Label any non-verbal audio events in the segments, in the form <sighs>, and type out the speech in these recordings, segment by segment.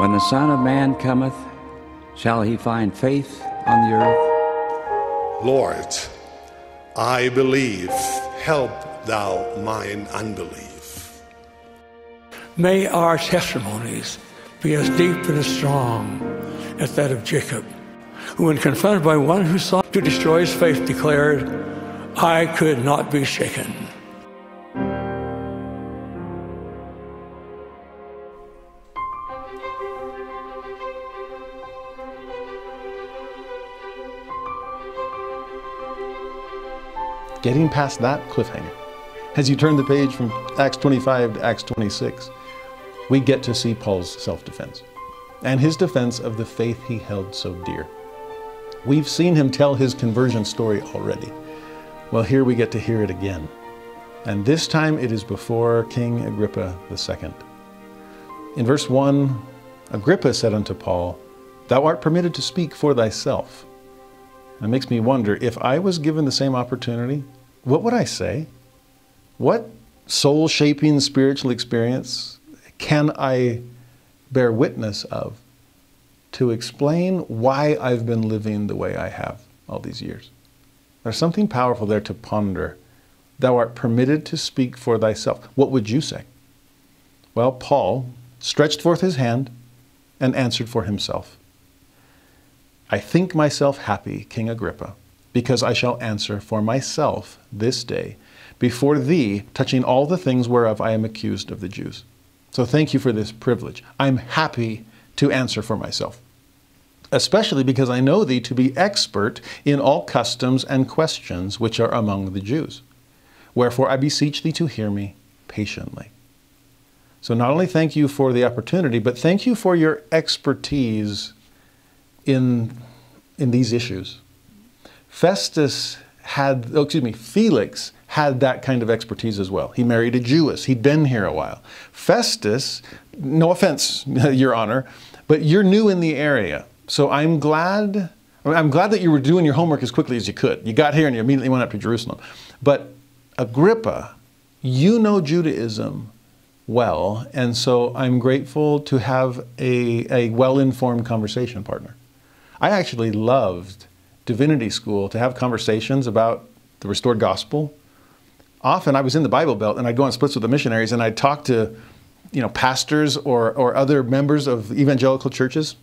When the Son of Man cometh, shall he find faith on the earth? Lord, I believe. Help thou mine unbelief. May our testimonies be as deep and as strong as that of Jacob, who, when confronted by one who sought to destroy his faith, declared, I could not be shaken. Getting past that cliffhanger, as you turn the page from Acts 25 to Acts 26, we get to see Paul's self defense and his defense of the faith he held so dear. We've seen him tell his conversion story already. Well, here we get to hear it again. And this time it is before King Agrippa II. In verse 1, Agrippa said unto Paul, Thou art permitted to speak for thyself. It makes me wonder if I was given the same opportunity, what would I say? What soul shaping spiritual experience can I bear witness of to explain why I've been living the way I have all these years? There's something powerful there to ponder. Thou art permitted to speak for thyself. What would you say? Well, Paul stretched forth his hand and answered for himself. I think myself happy, King Agrippa, because I shall answer for myself this day before thee, touching all the things whereof I am accused of the Jews. So thank you for this privilege. I'm happy to answer for myself, especially because I know thee to be expert in all customs and questions which are among the Jews. Wherefore I beseech thee to hear me patiently. So not only thank you for the opportunity, but thank you for your expertise in, in these issues. Festus had, oh, excuse me, Felix had that kind of expertise as well. He married a Jewess. He'd been here a while. Festus, no offense, <laughs> Your Honor, but you're new in the area. So I'm glad, I'm glad that you were doing your homework as quickly as you could. You got here and you immediately went up to Jerusalem. But Agrippa, you know Judaism well, and so I'm grateful to have a, a well informed conversation partner. I actually loved divinity school to have conversations about the restored gospel. Often I was in the Bible Belt and I'd go on splits with the missionaries and I'd talk to you know, pastors or, or other members of evangelical churches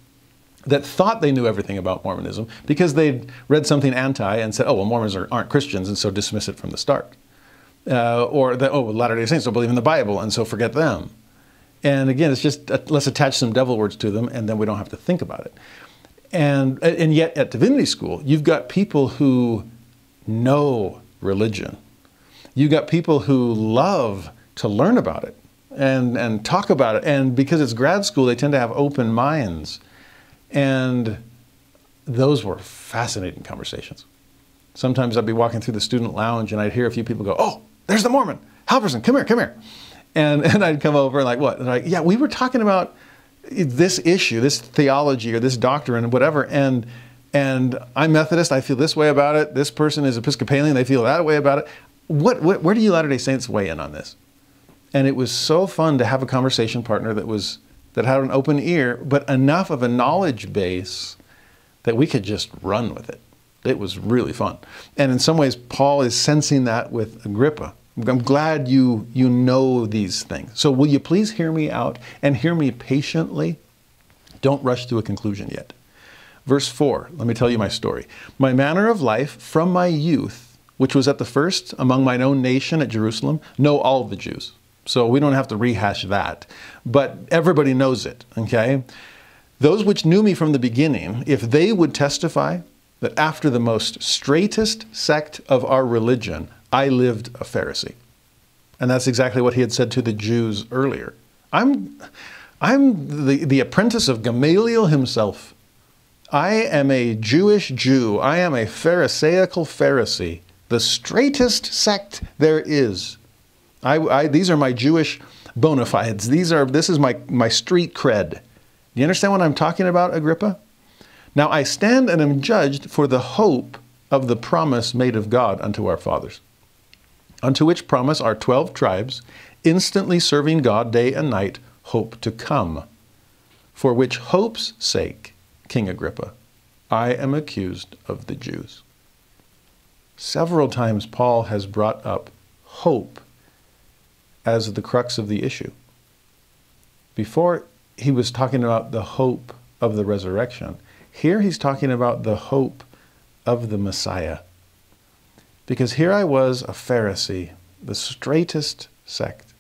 that thought they knew everything about Mormonism because they'd read something anti and said, oh, well, Mormons are, not Christians, and so dismiss it from the start. Uh, or that, oh, well, Latter day Saints don't believe in the Bible, and so forget them. And again, it's just uh, let's attach some devil words to them, and then we don't have to think about it. And, and yet at divinity school, you've got people who know religion. You've got people who love to learn about it and, and talk about it. And because it's grad school, they tend to have open minds. And those were fascinating conversations. Sometimes I'd be walking through the student lounge and I'd hear a few people go, Oh, there's the Mormon. Halverson, come here, come here. And, <laughs> and I'd come over and like, what? And like, yeah, we were talking about this issue, this theology or this doctrine whatever, and and I'm Methodist, I feel this way about it. This person is Episcopalian, they feel that way about it. What, what where do you Latter Day Saints weigh in on this? And it was so fun to have a conversation partner that was that had an open ear, but enough of a knowledge base that we could just run with it. It was really fun. And in some ways, Paul is sensing that with Agrippa. I'm glad you, you know these things. So, will you please hear me out and hear me patiently? Don't rush to a conclusion yet. Verse 4, let me tell you my story. My manner of life from my youth, which was at the first among mine own nation at Jerusalem, know all the Jews. So, we don't have to rehash that. But everybody knows it, okay? Those which knew me from the beginning, if they would testify that after the most straightest sect of our religion, I lived a Pharisee. And that's exactly what he had said to the Jews earlier. I'm, I'm the, the apprentice of Gamaliel himself. I am a Jewish Jew. I am a Pharisaical Pharisee, the straightest sect there is. I, I, these are my Jewish bona fides. These are, this is my, my street cred. Do you understand what I'm talking about, Agrippa? Now I stand and am judged for the hope of the promise made of God unto our fathers unto which promise our twelve tribes, instantly serving God day and night, hope to come. for which hope's sake, King Agrippa, I am accused of the Jews. Several times Paul has brought up hope as the crux of the issue. Before he was talking about the hope of the resurrection, here he's talking about the hope of the Messiah. Because here I was, a Pharisee, the straightest sect,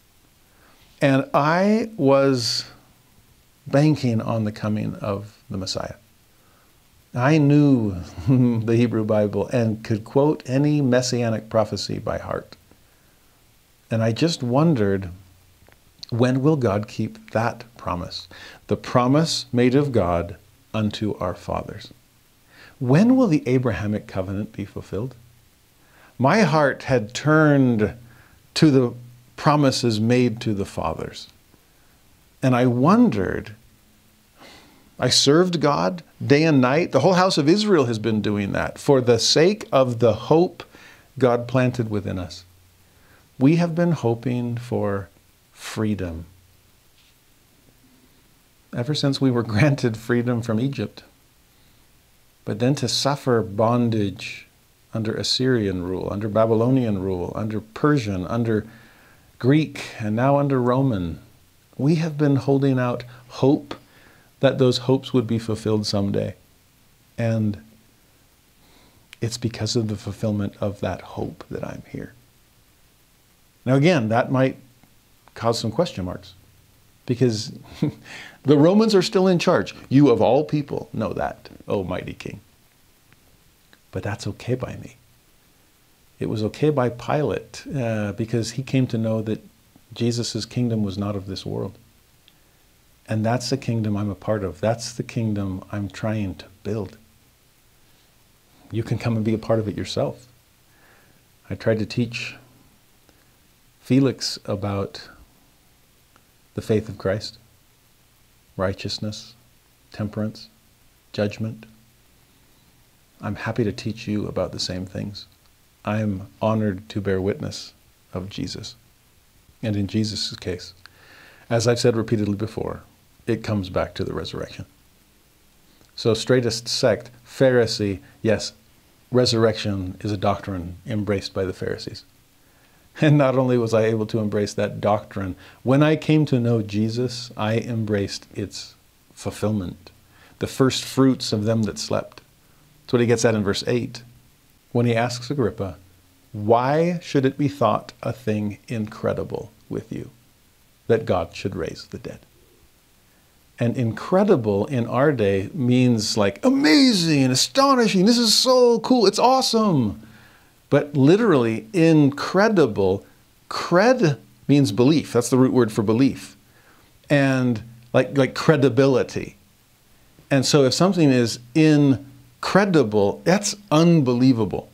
and I was banking on the coming of the Messiah. I knew <laughs> the Hebrew Bible and could quote any messianic prophecy by heart. And I just wondered when will God keep that promise? The promise made of God unto our fathers. When will the Abrahamic covenant be fulfilled? My heart had turned to the promises made to the fathers. And I wondered, I served God day and night. The whole house of Israel has been doing that for the sake of the hope God planted within us. We have been hoping for freedom ever since we were <laughs> granted freedom from Egypt. But then to suffer bondage under Assyrian rule, under Babylonian rule, under Persian, under Greek, and now under Roman we have been holding out hope that those hopes would be fulfilled someday. And it's because of the fulfillment of that hope that I'm here. Now, again, that might cause some question marks because <laughs> the Romans are still in charge. You, of all people, know that, O mighty king. But that's okay by me. It was okay by Pilate uh, because he came to know that Jesus' kingdom was not of this world. And that's the kingdom I'm a part of. That's the kingdom I'm trying to build. You can come and be a part of it yourself. I tried to teach Felix about the faith of Christ, righteousness, temperance, judgment. I'm happy to teach you about the same things. I am honored to bear witness of Jesus and in Jesus' case. As I've said repeatedly before, it comes back to the resurrection. So, straightest sect, Pharisee, yes, resurrection is a doctrine embraced by the Pharisees. <laughs> And not only was I able to embrace that doctrine, when I came to know Jesus, I embraced its fulfillment, the first fruits of them that slept. That's what he gets at in verse 8 when he asks Agrippa, why should it be thought a thing incredible with you that God should raise the dead? And incredible in our day means like amazing, astonishing, this is so cool, it's awesome. But literally, incredible, cred means belief. That's the root word for belief. And like, like credibility. And so if something is incredible, that's unbelievable.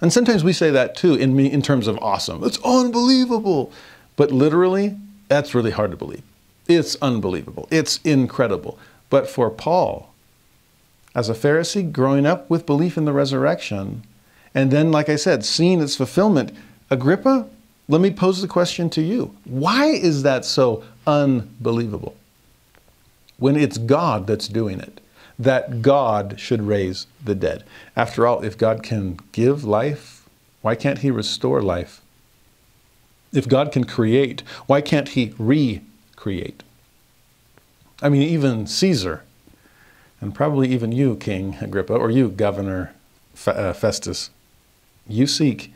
And sometimes we say that too in, in terms of awesome. It's unbelievable. But literally, that's really hard to believe. It's unbelievable. It's incredible. But for Paul, as a Pharisee growing up with belief in the resurrection, and then, like I said, seeing its fulfillment, Agrippa, let me pose the question to you. Why is that so unbelievable? When it's God that's doing it that God should raise the dead. After all, if God can give life, why can't He restore life? If God can create, why can't He recreate? I mean, even Caesar, and probably even you, King Agrippa, or you, Governor uh, Festus, you seek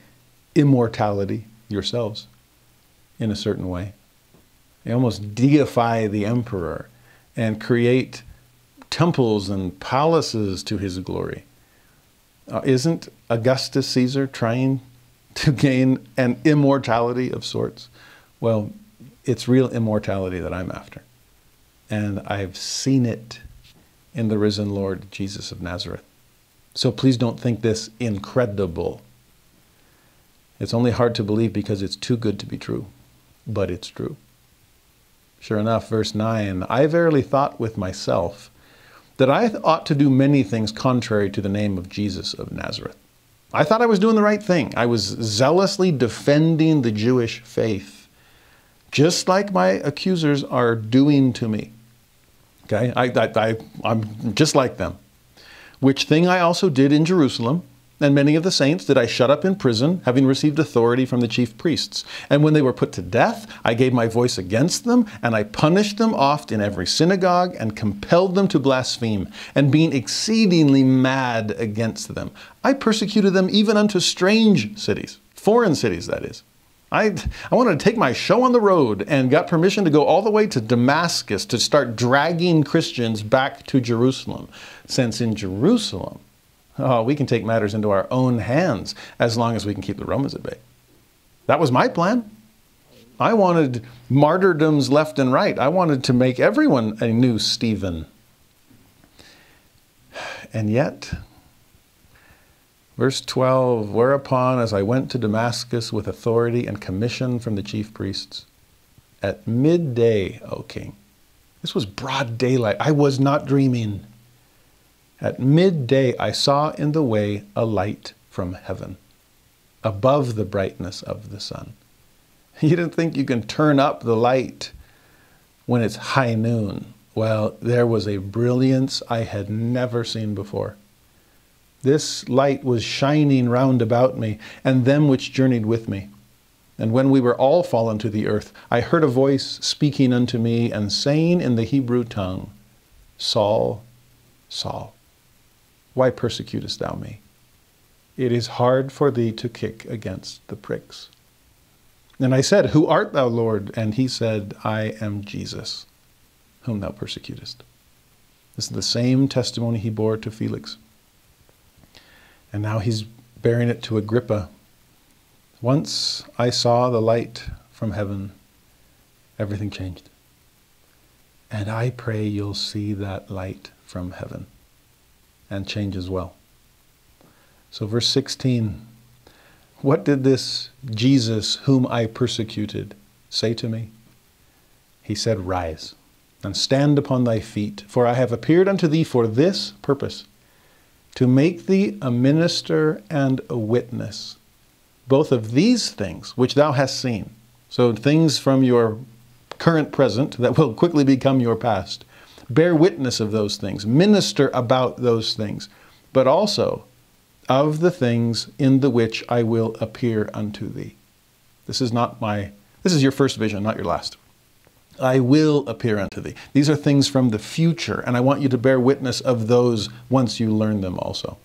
immortality yourselves in a certain way. You almost deify the emperor and create temples and palaces to his glory. Uh, isn't Augustus Caesar trying to gain an immortality of sorts? Well, it's real immortality that I'm after. And I've seen it in the risen Lord Jesus of Nazareth. So please don't think this incredible. It's only hard to believe because it's too good to be true, but it's true. Sure enough, verse 9 I verily thought with myself that I ought to do many things contrary to the name of Jesus of Nazareth. I thought I was doing the right thing. I was zealously defending the Jewish faith, just like my accusers are doing to me. Okay, I, I, I, I'm just like them. Which thing I also did in Jerusalem, and many of the saints did I shut up in prison, having received authority from the chief priests. And when they were put to death, I gave my voice against them, and I punished them oft in every synagogue, and compelled them to blaspheme. And being exceedingly mad against them, I persecuted them even unto strange cities, foreign cities, that is. I, I wanted to take my show on the road and got permission to go all the way to Damascus to start dragging Christians back to Jerusalem. Since in Jerusalem, oh, we can take matters into our own hands as long as we can keep the Romans at bay. That was my plan. I wanted martyrdoms left and right. I wanted to make everyone a new Stephen. And yet, Verse 12 Whereupon, as I went to Damascus with authority and commission from the chief priests, at midday, O king, this was broad daylight. I was not dreaming. At midday, I saw in the way a light from heaven, above the brightness of the sun. <laughs> You didn't think you can turn up the light when it's high noon. Well, there was a brilliance I had never seen before. This light was shining round about me, and them which journeyed with me. And when we were all fallen to the earth, I heard a voice speaking unto me, and saying in the Hebrew tongue, Saul, Saul, why persecutest thou me? It is hard for thee to kick against the pricks. And I said, Who art thou, Lord? And he said, I am Jesus, whom thou persecutest. This is the same testimony he bore to Felix. And now he's bearing it to Agrippa. Once I saw the light from heaven, everything changed. And I pray you'll see that light from heaven and change as well. So, verse 16 What did this Jesus, whom I persecuted, say to me? He said, Rise and stand upon thy feet, for I have appeared unto thee for this purpose to make thee a minister and a witness, both of these things which thou hast seen. So, things from your current present that will quickly become your past. Bear witness of those things, minister about those things, but also of the things in the which I will appear unto thee. This is not my, this is your first vision, not your last. I will appear unto thee. These are things from the future, and I want you to bear witness of those once you learn them also.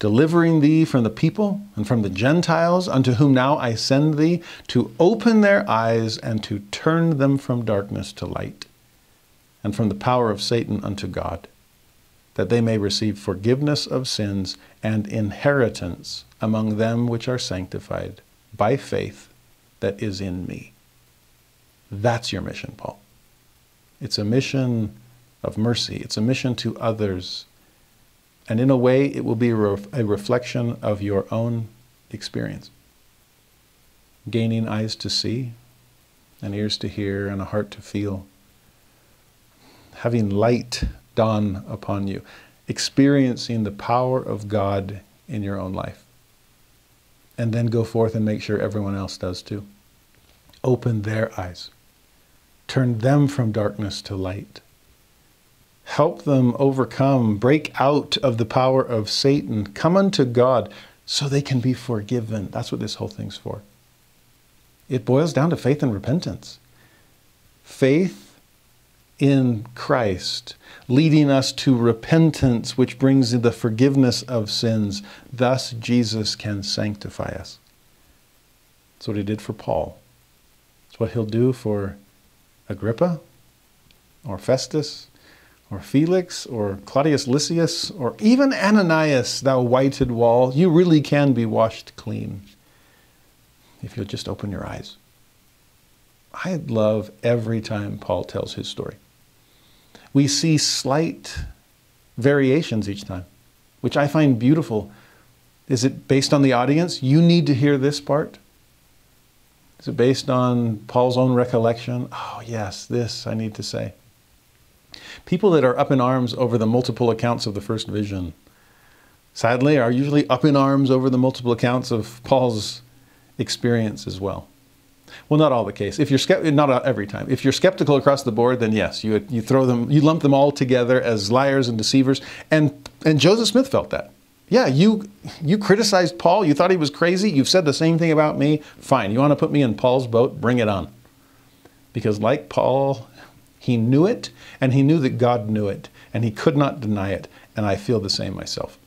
Delivering thee from the people and from the Gentiles, unto whom now I send thee, to open their eyes and to turn them from darkness to light, and from the power of Satan unto God, that they may receive forgiveness of sins and inheritance among them which are sanctified by faith that is in me. That's your mission, Paul. It's a mission of mercy, it's a mission to others. And in a way, it will be a, reflection of your own experience. Gaining eyes to see, and ears to hear, and a heart to feel. Having light dawn upon you, experiencing the power of God in your own life. And then go forth and make sure everyone else does too. Open their eyes turn them from darkness to light. Help them overcome, break out of the power of Satan, come unto God so they can be forgiven. That's what this whole thing's for. It boils down to faith and repentance. Faith in Christ, leading us to repentance, which brings the forgiveness of sins. Thus, Jesus can sanctify us. That's what he did for Paul. It's what he'll do for Agrippa or Festus or Felix or Claudius Lysias or even Ananias, thou whited wall, you really can be washed clean if you'll just open your eyes. I love every time Paul tells his story. We see slight variations each time, which I find beautiful. Is it based on the audience? You need to hear this part. Is it based on Paul's own recollection? Oh, yes, this I need to say. People that are up in arms over the multiple accounts of the first vision, sadly, are usually up in arms over the multiple accounts of Paul's experience as well. Well, not all the case. If you're not every time. If you're skeptical across the board, then yes, you you throw them, you lump them all together as liars and deceivers. And and Joseph Smith felt that. Yeah, you you criticized Paul. You thought he was crazy. You've said the same thing about me. Fine. You want to put me in Paul's boat? Bring it on. Because like Paul, he knew it, and he knew that God knew it, and he could not deny it. And I feel the same myself.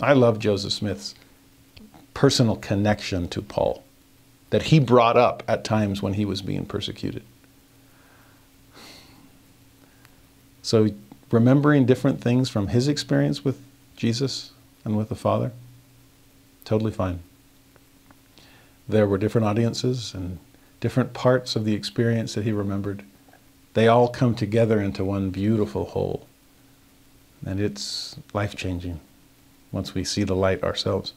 I love Joseph Smith's personal connection to Paul that he brought up at times when he was being persecuted. So, remembering different things from his experience with Jesus and with the Father, totally fine. There were different audiences and different parts of the experience that he remembered. They all come together into one beautiful whole. And it's life changing once we see the light ourselves.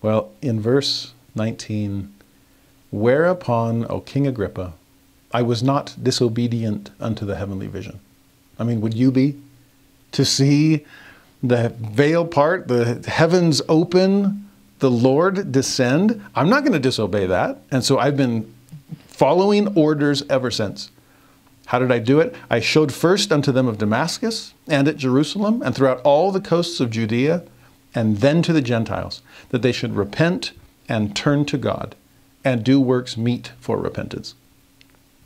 Well, in verse 19, whereupon, O King Agrippa, I was not disobedient unto the heavenly vision. I mean, would you be? To see the veil part, the heavens open, the Lord descend. I'm not going to disobey that. And so I've been following orders ever since. How did I do it? I showed first unto them of Damascus and at Jerusalem and throughout all the coasts of Judea and then to the Gentiles that they should repent and turn to God and do works meet for repentance.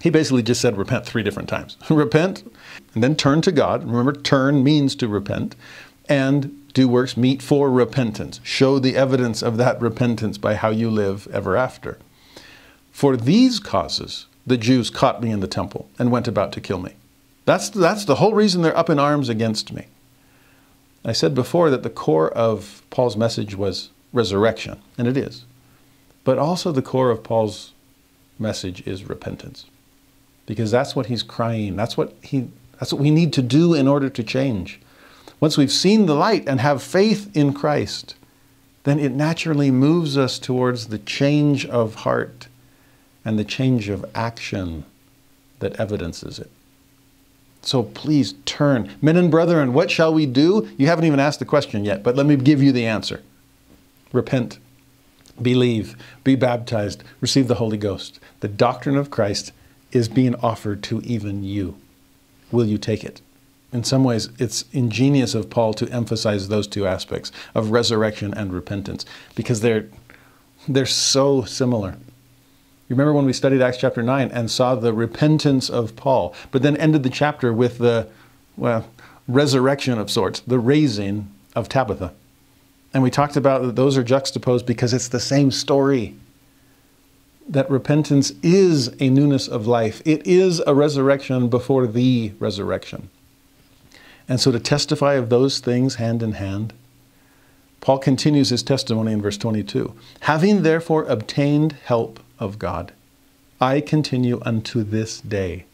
He basically just said repent three different times. <laughs> repent and then turn to God. Remember, turn means to repent and do works meet for repentance. Show the evidence of that repentance by how you live ever after. For these causes, the Jews caught me in the temple and went about to kill me. That's, that's the whole reason they're up in arms against me. I said before that the core of Paul's message was resurrection, and it is. But also the core of Paul's message is repentance. Because that's what he's crying. That's what he that's what we need to do in order to change. Once we've seen the light and have faith in Christ, then it naturally moves us towards the change of heart and the change of action that evidences it. So please turn. Men and brethren, what shall we do? You haven't even asked the question yet, but let me give you the answer. Repent, believe, be baptized, receive the Holy Ghost. The doctrine of Christ is being offered to even you. Will you take it? In some ways, it's ingenious of Paul to emphasize those two aspects of resurrection and repentance because they're, they're so similar. You remember when we studied Acts chapter 9 and saw the repentance of Paul, but then ended the chapter with the, well, resurrection of sorts, the raising of Tabitha. And we talked about that those are juxtaposed because it's the same story. That repentance is a newness of life, it is a resurrection before the resurrection. And so to testify of those things hand in hand, Paul continues his testimony in verse 22. Having therefore obtained help of God. I continue unto this day.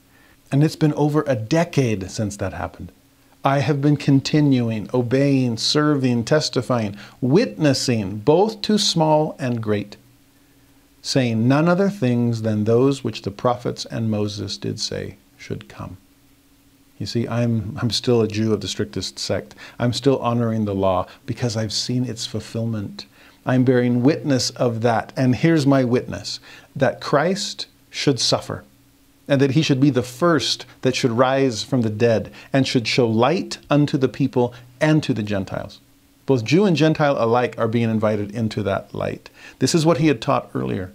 And it's been over a decade since that happened. I have been continuing, obeying, serving, testifying, witnessing, both to small and great, saying none other things than those which the prophets and Moses did say should come. You see, I'm, I'm still a Jew of the strictest sect. I'm still honoring the law because I've seen its fulfillment. I'm bearing witness of that. And here's my witness that Christ should suffer, and that he should be the first that should rise from the dead, and should show light unto the people and to the Gentiles. Both Jew and Gentile alike are being invited into that light. This is what he had taught earlier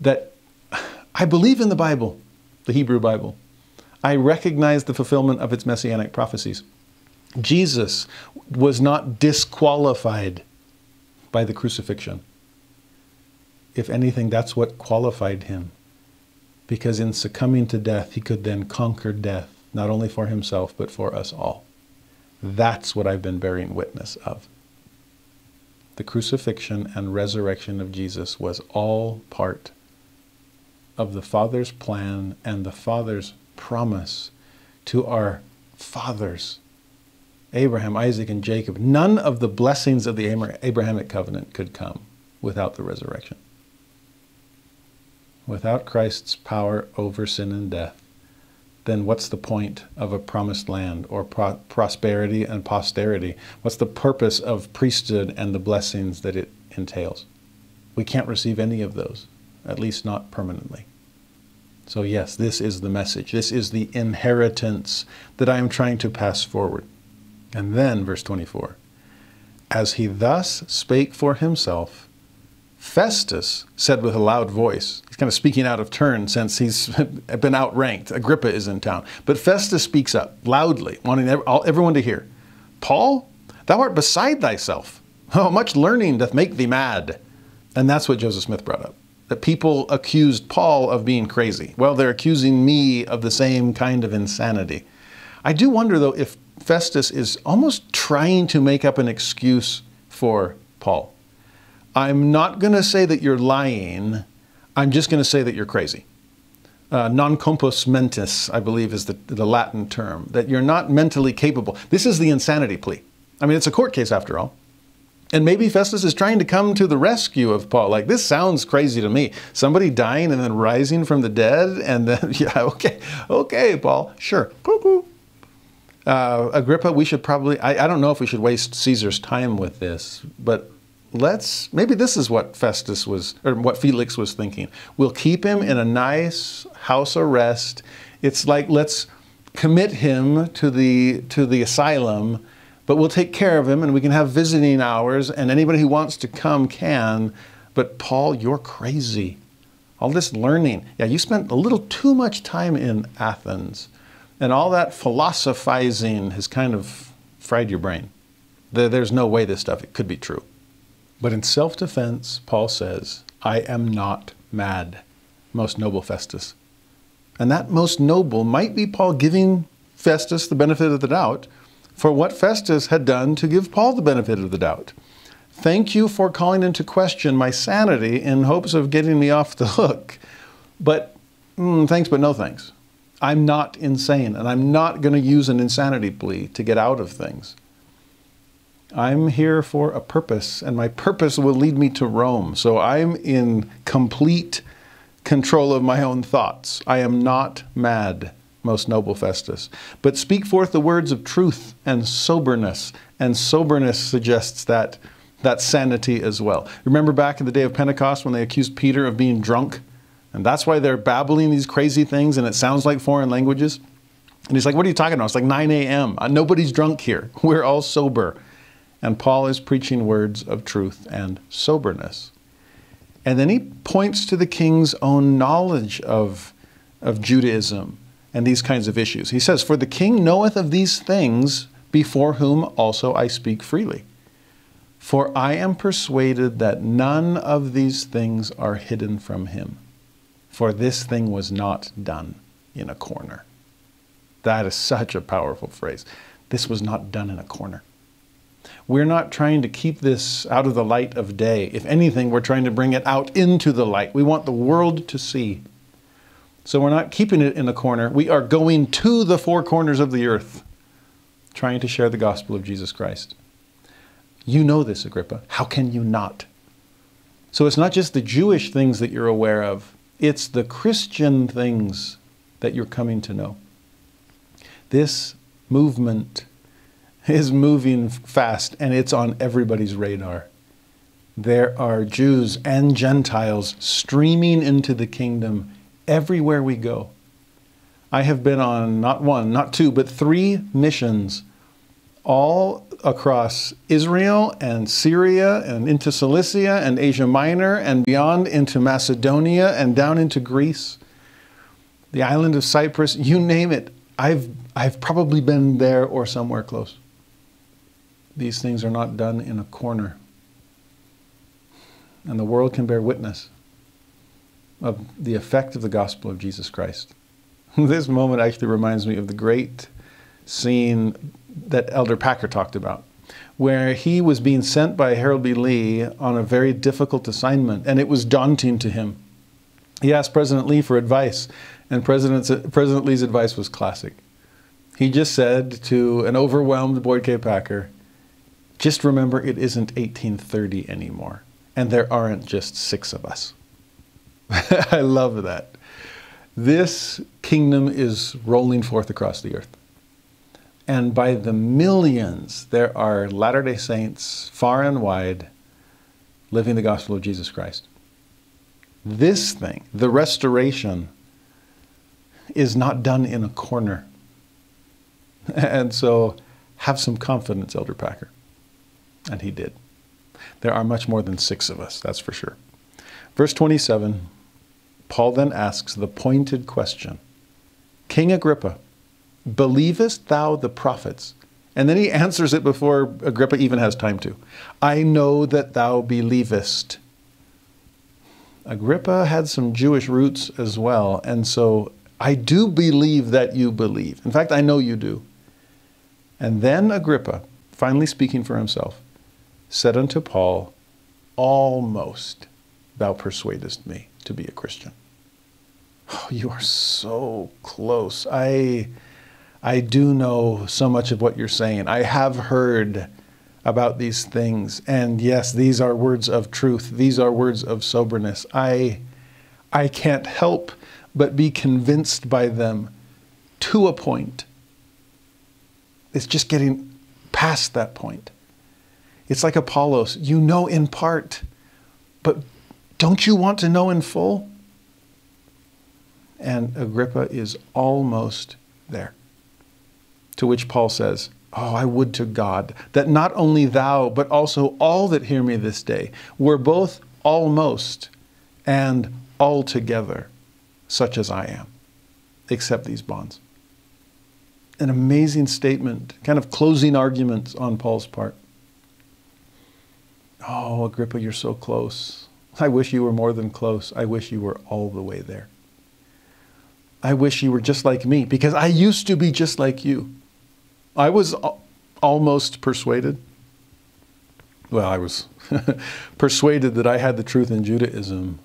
that <sighs> I believe in the Bible, the Hebrew Bible. I recognize the fulfillment of its messianic prophecies. Jesus was not disqualified by the crucifixion. If anything, that's what qualified him. Because in succumbing to death, he could then conquer death, not only for himself, but for us all. That's what I've been bearing witness of. The crucifixion and resurrection of Jesus was all part of the Father's plan and the Father's promise to our fathers Abraham, Isaac, and Jacob, none of the blessings of the Abrahamic covenant could come without the resurrection. Without Christ's power over sin and death, then what's the point of a promised land or pro- prosperity and posterity? What's the purpose of priesthood and the blessings that it entails? We can't receive any of those at least not permanently. So, yes, this is the message. This is the inheritance that I am trying to pass forward. And then, verse 24 As he thus spake for himself, Festus said with a loud voice, he's kind of speaking out of turn since he's <laughs> been outranked. Agrippa is in town. But Festus speaks up loudly, wanting everyone to hear Paul, thou art beside thyself. <laughs> Oh, much learning doth make thee mad. And that's what Joseph Smith brought up. That people accused Paul of being crazy. Well, they're accusing me of the same kind of insanity. I do wonder, though, if Festus is almost trying to make up an excuse for Paul. I'm not going to say that you're lying, I'm just going to say that you're crazy. Uh, non compos mentis, I believe, is the, the Latin term, that you're not mentally capable. This is the insanity plea. I mean, it's a court case after all. And maybe Festus is trying to come to the rescue of Paul. Like, this sounds crazy to me. Somebody dying and then rising from the dead, and then, <laughs> yeah, okay, okay, Paul, sure. Uh, Agrippa, we should probably, I, I don't know if we should waste Caesar's time with this, but let's, maybe this is what Festus was, or what Felix was thinking. We'll keep him in a nice house arrest. It's like, let's commit him to the, to the asylum but we'll take care of him and we can have visiting hours, and anybody who wants to come can. But Paul, you're crazy. All this learning. Yeah, you spent a little too much time in Athens, and all that philosophizing has kind of fried your brain. There's no way this stuff it could be true. But in self defense, Paul says, I am not mad, most noble Festus. And that most noble might be Paul giving Festus the benefit of the doubt for what Festus had done to give Paul the benefit of the doubt. Thank you for calling into question my sanity in hopes of getting me off the hook. But mm, thanks, but no thanks. I'm not insane, and I'm not going to use an insanity plea to get out of things. I'm here for a purpose, and my purpose will lead me to Rome. So I'm in complete control of my own thoughts. I am not mad most noble Festus. But speak forth the words of truth and soberness. And soberness suggests that, that sanity as well. Remember back in the day of Pentecost when they accused Peter of being drunk? And that's why they're babbling these crazy things and it sounds like foreign languages. And he's like, What are you talking about? It's like 9 a.m. Uh, nobody's drunk here. <laughs> We're all sober. And Paul is preaching words of truth and soberness. And then he points to the king's own knowledge of, of Judaism and these kinds of issues. He says, For the king knoweth of these things, before whom also I speak freely. For I am persuaded that none of these things are hidden from him. For this thing was not done in a corner. That is such a powerful phrase. This was not done in a corner. We're not trying to keep this out of the light of day. If anything, we're trying to bring it out into the light. We want the world to see so we're not keeping it in a corner. We are going to the four corners of the earth, trying to share the gospel of Jesus Christ. You know this, Agrippa. How can you not? So it's not just the Jewish things that you're aware of, it's the Christian things that you're coming to know. This movement is moving fast and it's on everybody's radar. There are Jews and Gentiles streaming into the kingdom everywhere we go. I have been on not one, not two, but three missions all across Israel and Syria and into Cilicia and Asia Minor and beyond into Macedonia and down into Greece, the island of Cyprus, you name it. I've, I've probably been there or somewhere close. These things are not done in a corner. And the world can bear witness of the effect of the gospel of Jesus Christ. <laughs> this moment actually reminds me of the great scene that Elder Packer talked about, where he was being sent by Harold B. Lee on a very difficult assignment, and it was daunting to him. He asked President Lee for advice, and President, President Lee's advice was classic. He just said to an overwhelmed Boyd K. Packer, just remember it isn't 1830 anymore, and there aren't just six of us. <laughs> I love that. This kingdom is rolling forth across the earth. And by the millions, there are Latter day Saints far and wide living the gospel of Jesus Christ. This thing, the restoration, is not done in a corner. <laughs> And so have some confidence, Elder Packer. And he did. There are much more than six of us, that's for sure. Verse 27, Paul then asks the pointed question King Agrippa, believest thou the prophets? And then he <laughs> answers it before Agrippa even has time to. I know that thou believest. Agrippa had some Jewish roots as well, and so I do believe that you believe. In fact, I know you do. And then Agrippa, finally speaking for himself, said unto Paul, Almost thou persuadest me to be a Christian. Oh, you are so close. I, I do know so much of what you're saying. I have heard about these things. And yes, these are words of truth. These are words of soberness. I, I can't help but be convinced by them to a point. It's just getting past that point. It's like Apollos. You know in part, but don't you want to know in full? And Agrippa is almost there. To which Paul says, Oh, I would to God that not only thou, but also all that hear me this day were both almost and altogether such as I am, except these bonds. An amazing statement, kind of closing arguments on Paul's part. Oh, Agrippa, you're so close. I wish you were more than close. I wish you were all the way there. I wish you were just like me because I used to be just like you. I was almost persuaded. Well, I was <laughs> persuaded that I had the truth in Judaism,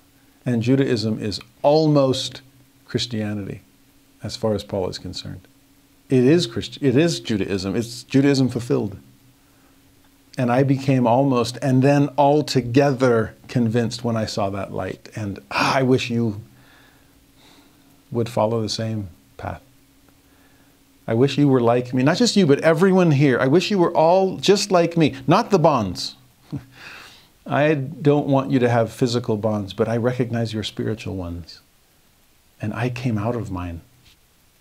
and Judaism is almost Christianity as far as Paul is concerned. It is Christ- it is Judaism. It's Judaism fulfilled. And I became almost and then altogether convinced when I saw that light. And ah, I wish you would follow the same path. I wish you were like me. Not just you, but everyone here. I wish you were all just like me. Not the bonds. <laughs> I don't want you to have physical bonds, but I recognize your spiritual ones. And I came out of mine.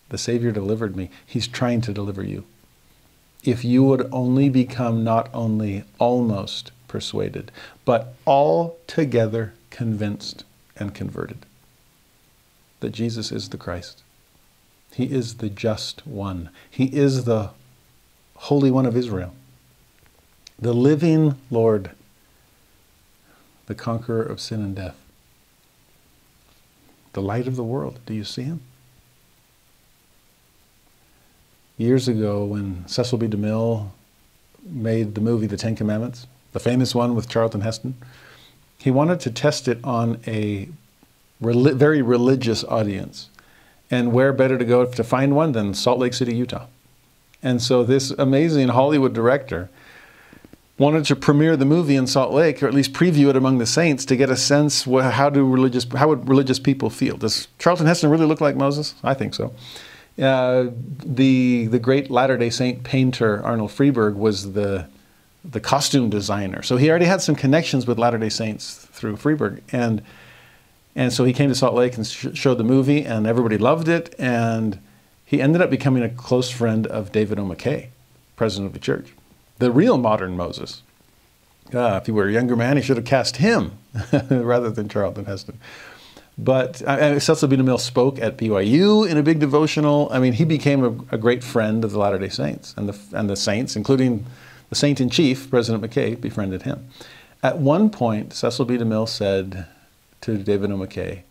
The Savior delivered me. He's trying to deliver you. If you would only become not only almost persuaded, but altogether convinced and converted that Jesus is the Christ. He is the just one. He is the Holy One of Israel, the living Lord, the conqueror of sin and death, the light of the world. Do you see him? Years ago, when Cecil B. DeMille made the movie The Ten Commandments, the famous one with Charlton Heston, he wanted to test it on a very religious audience. And where better to go to find one than Salt Lake City, Utah? And so this amazing Hollywood director wanted to premiere the movie in Salt Lake, or at least preview it among the saints, to get a sense how do religious how would religious people feel? Does Charlton Heston really look like Moses? I think so. Uh, the the great Latter Day Saint painter Arnold Friberg was the the costume designer, so he already had some connections with Latter Day Saints through Friberg, and and so he came to Salt Lake and sh- showed the movie, and everybody loved it. And he ended up becoming a close friend of David O. McKay, president of the church, the real modern Moses. Uh, if he were a younger man, he should have cast him <laughs> rather than Charlton Heston. But uh, Cecil B. DeMille spoke at BYU in a big devotional. I mean, he became a, a great friend of the Latter day Saints, and the, and the saints, including the saint in chief, President McKay, befriended him. At one point, Cecil B. DeMille said, to David O. McKay,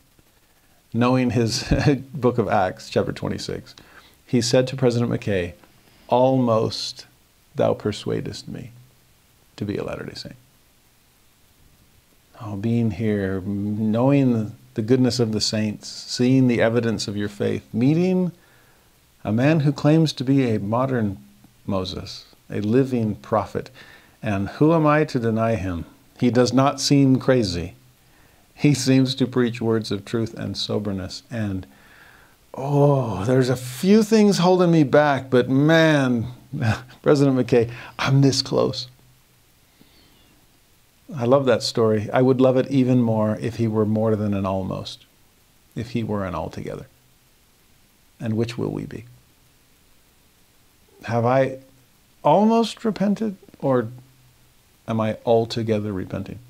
knowing his <laughs> book of Acts, chapter 26, he said to President McKay, Almost thou persuadest me to be a Latter day Saint. Oh, being here, knowing the goodness of the saints, seeing the evidence of your faith, meeting a man who claims to be a modern Moses, a living prophet. And who am I to deny him? He does not seem crazy. He <laughs> seems to preach words of truth and soberness. And oh, there's a few things holding me back, but man, <laughs> President McKay, I'm this close. I love that story. I would love it even more if he were more than an almost, if he were an altogether. And which will we be? Have I almost repented or am I altogether repenting?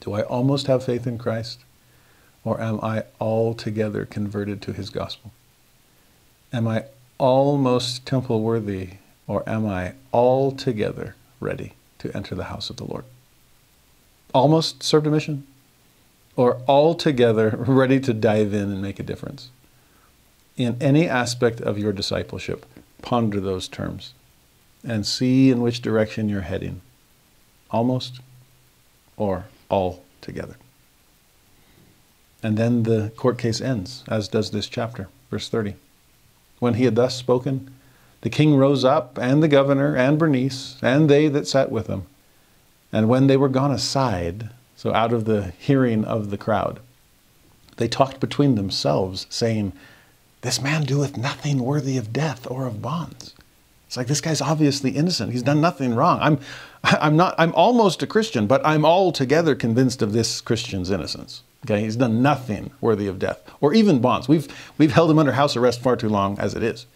Do I almost have faith in Christ or am I altogether converted to his gospel? Am I almost temple worthy or am I altogether ready to enter the house of the Lord? Almost served a mission or altogether <laughs> ready to dive in and make a difference? In any aspect of your discipleship, ponder those terms and see in which direction you're heading. Almost or all together. And then the court case ends, as does this chapter, verse 30. When he had thus spoken, the king rose up, and the governor, and Bernice, and they that sat with him. And when they were gone aside, so out of the hearing of the crowd, they talked between themselves, saying, This man doeth nothing worthy of death or of bonds. It's like this guy's obviously innocent. He's done nothing wrong. I'm, <laughs> I'm not. I'm almost a Christian, but I'm altogether convinced of this Christian's innocence. Okay, he's done nothing worthy of death or even bonds. We've we've held him under house arrest far too long as it is.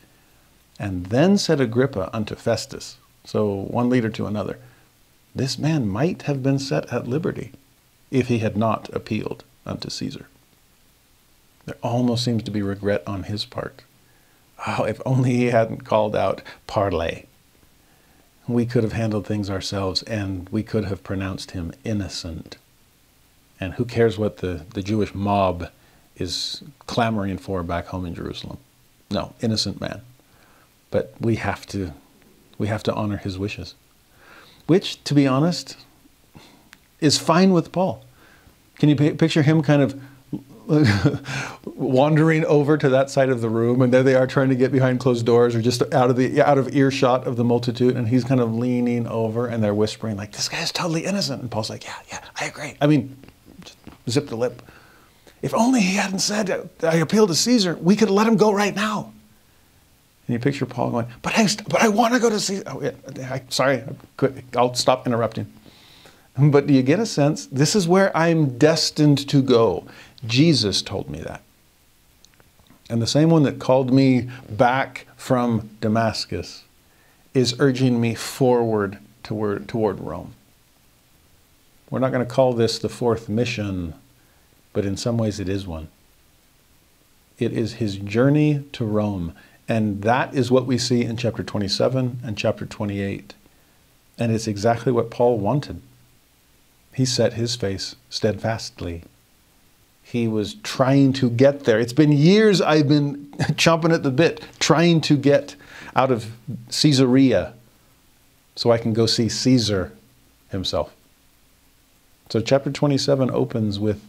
And then said Agrippa unto Festus, so one leader to another, this man might have been set at liberty if he had not appealed unto Caesar. There almost seems to be regret on his part. Oh, if only he hadn't called out parley. We could have handled things ourselves and we could have pronounced him innocent. And who cares what the, the Jewish mob is clamoring for back home in Jerusalem? No, innocent man. But we have to we have to honor his wishes. Which, to be honest, is fine with Paul. Can you picture him kind of <laughs> wandering over to that side of the room and there they are trying to get behind closed doors or just out of the out of earshot of the multitude and he's kind of leaning over and they're whispering like this guy's totally innocent. And paul's like yeah yeah i agree. I mean zip the lip. If only he hadn't said i appeal to caesar we could let him go right now and you picture paul going but i but i want to go to see. oh, yeah, I, sorry i'll stop interrupting but do you get a sense this is where i'm destined to go Jesus told me that. And the same one that called me back from Damascus is urging me forward toward, toward Rome. We're not going to call this the fourth mission, but in some ways it is one. It is his journey to Rome. And that is what we see in chapter 27 and chapter 28. And it's exactly what Paul wanted. He set his face steadfastly he was trying to get there. It's been years I've been <laughs> chomping at the bit, trying to get out of Caesarea so I can go see Caesar himself. So, chapter 27 opens with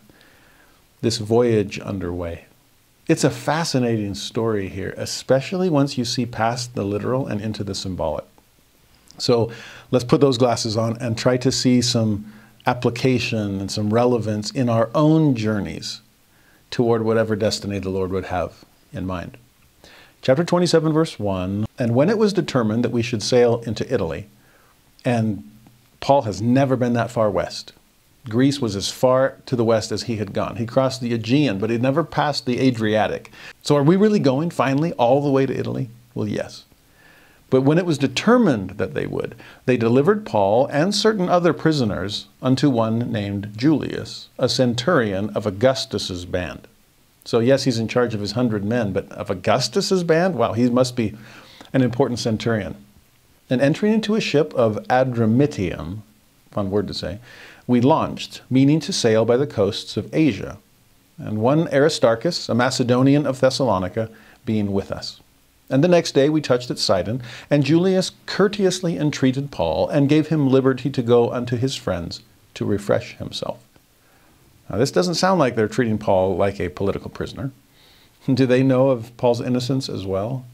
this voyage underway. It's a fascinating story here, especially once you see past the literal and into the symbolic. So, let's put those glasses on and try to see some application and some relevance in our own journeys toward whatever destiny the Lord would have in mind. Chapter 27, verse 1 And when it was determined that we should sail into Italy, and Paul has never been that far west. Greece was as far to the west as he had gone. He crossed the Aegean, but he never passed the Adriatic. So, are we really going finally all the way to Italy? Well, yes. But when it was determined that they would, they delivered Paul and certain other prisoners unto one named Julius, a centurion of Augustus's band. So, yes, he's in charge of his hundred men, but of Augustus's band? Wow, he must be an important centurion. And entering into a ship of Adramyttium, fun word to say, we launched, meaning to sail by the coasts of Asia, and one Aristarchus, a Macedonian of Thessalonica, being with us. And the next day we touched at Sidon, and Julius courteously entreated Paul and gave him liberty to go unto his friends to refresh himself. Now, this doesn't sound like they're treating Paul like a political prisoner. <laughs> Do they know of Paul's innocence as well?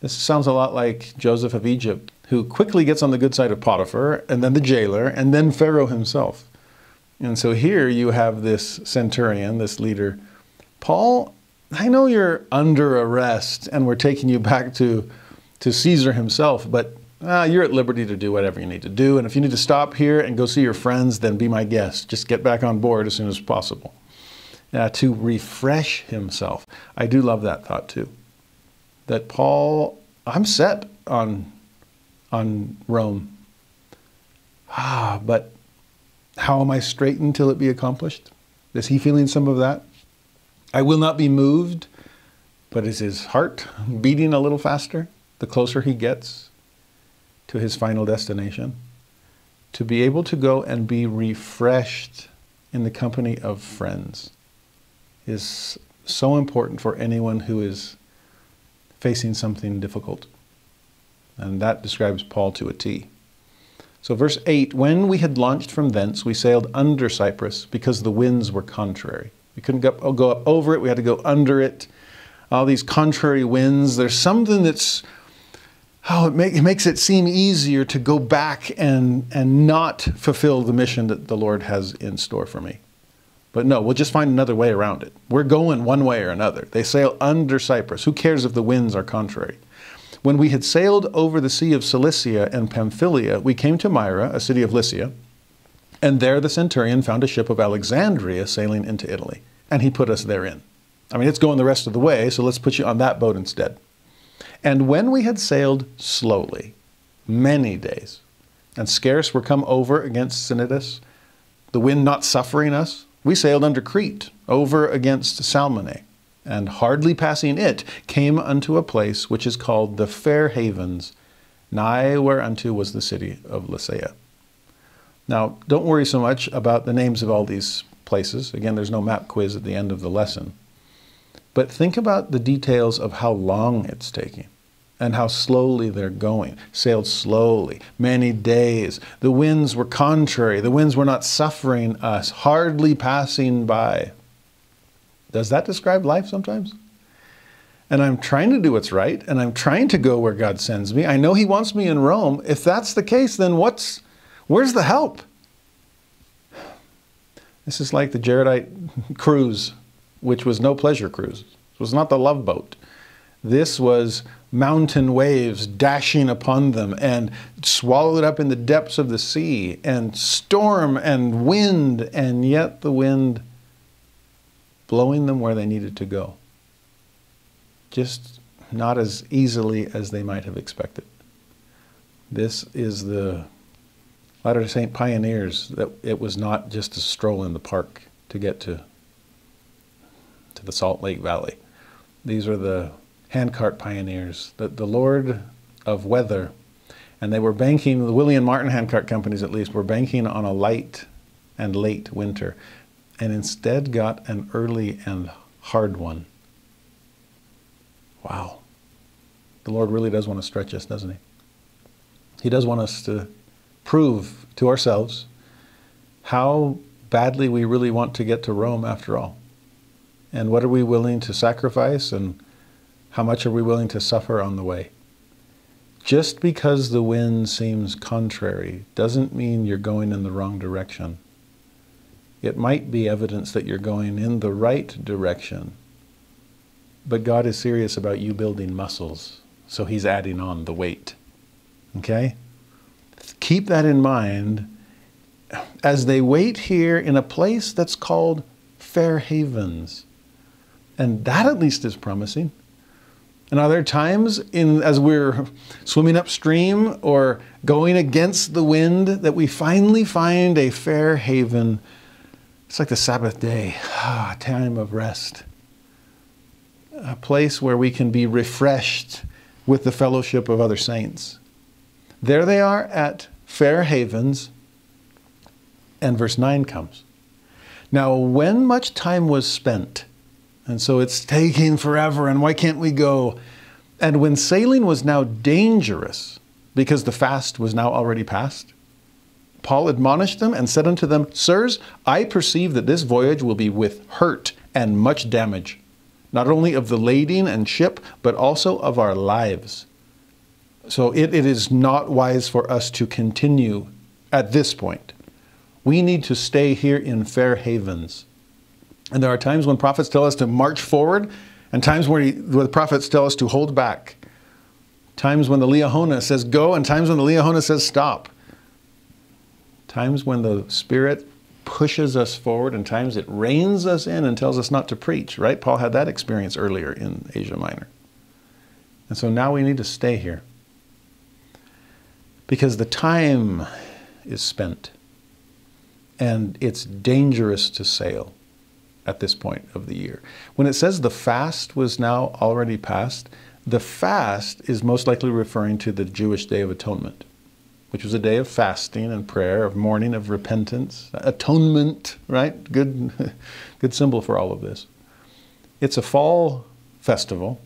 This sounds a lot like Joseph of Egypt, who quickly gets on the good side of Potiphar, and then the jailer, and then Pharaoh himself. And so here you have this centurion, this leader. Paul I know you're under arrest and we're taking you back to, to Caesar himself, but ah, you're at liberty to do whatever you need to do. And if you need to stop here and go see your friends, then be my guest. Just get back on board as soon as possible. Uh, to refresh himself. I do love that thought too. That Paul, I'm set on, on Rome. Ah, but how am I straitened till it be accomplished? Is he feeling some of that? I will not be moved, but is his heart beating a little faster the closer he gets to his final destination? To be able to go and be refreshed in the company of friends is so important for anyone who is facing something difficult. And that describes Paul to a T. So, verse 8 When we had launched from thence, we sailed under Cyprus because the winds were contrary. We couldn't go, oh, go up over it, we had to go under it. All these contrary winds. There's something that's, oh, it, make, it makes it seem easier to go back and, and not fulfill the mission that the Lord has in store for me. But no, we'll just find another way around it. We're going one way or another. They sail under Cyprus. Who cares if the winds are contrary? When we had sailed over the Sea of Cilicia and Pamphylia, we came to Myra, a city of Lycia, and there the centurion found a ship of Alexandria sailing into Italy, and he put us therein. I mean, it's going the rest of the way, so let's put you on that boat instead. And when we had sailed slowly, many days, and scarce were come over against Cnidus, the wind not suffering us, we sailed under Crete, over against Salmone and hardly passing it, came unto a place which is called the Fair Havens, nigh whereunto was the city of Lasea. Now, don't worry so much about the names of all these places. Again, there's no map quiz at the end of the lesson. But think about the details of how long it's taking and how slowly they're going. Sailed slowly, many days. The winds were contrary. The winds were not suffering us, hardly passing by. Does that describe life sometimes? And I'm trying to do what's right, and I'm trying to go where God sends me. I know He wants me in Rome. If that's the case, then what's where's the help? This is like the Jaredite cruise, which was no pleasure cruise. It was not the love boat. This was mountain waves dashing upon them and swallowed up in the depths of the sea, and storm and wind, and yet the wind blowing them where they needed to go. Just not as easily as they might have expected. This is the Latter day Saint pioneers that it was not just a stroll in the park to get to to the Salt Lake Valley. These are the handcart pioneers, the, the Lord of weather. And they were banking, the Willie and Martin handcart companies at least, were banking on a light and late winter and instead got an early and hard one. Wow. The Lord really does want to stretch us, doesn't He? He does want us to prove to ourselves how badly we really want to get to Rome after all. And what are we willing to sacrifice and how much are we willing to suffer on the way? Just because the wind seems contrary doesn't mean you're going in the wrong direction it might be evidence that you're going in the right direction. But God is serious about you building muscles, so He's adding on the weight. Okay? Keep that in mind as they wait here in a place that's called Fair Havens. And that at least is promising. And are there times in as we're swimming upstream or going against the wind that we finally find a fair haven it's like the Sabbath day, <sighs> a time of rest, a place where we can be refreshed with the fellowship of other saints. There they are at Fair Havens, and verse 9 comes. Now, when much time was spent, and so it's taking forever, and why can't we go? And when sailing was now dangerous, because the fast was now already past, Paul admonished them and said unto them, Sirs, I perceive that this voyage will be with hurt and much damage, not only of the lading and ship, but also of our lives. So it, it is not wise for us to continue at this point. We need to stay here in fair havens. And there are times when prophets tell us to march forward, and times where, he, where the prophets tell us to hold back. Times when the Liahona says go, and times when the Liahona says stop. Times when the Spirit pushes us forward, and times it reins us in and tells us not to preach, right? Paul had that experience earlier in Asia Minor. And so now we need to stay here because the time is spent and it's dangerous to sail at this point of the year. When it says the fast was now already past, the fast is most likely referring to the Jewish Day of Atonement, which was a day of fasting and prayer, of mourning, of repentance, atonement, right? Good, <laughs> good symbol for all of this. It's a fall festival,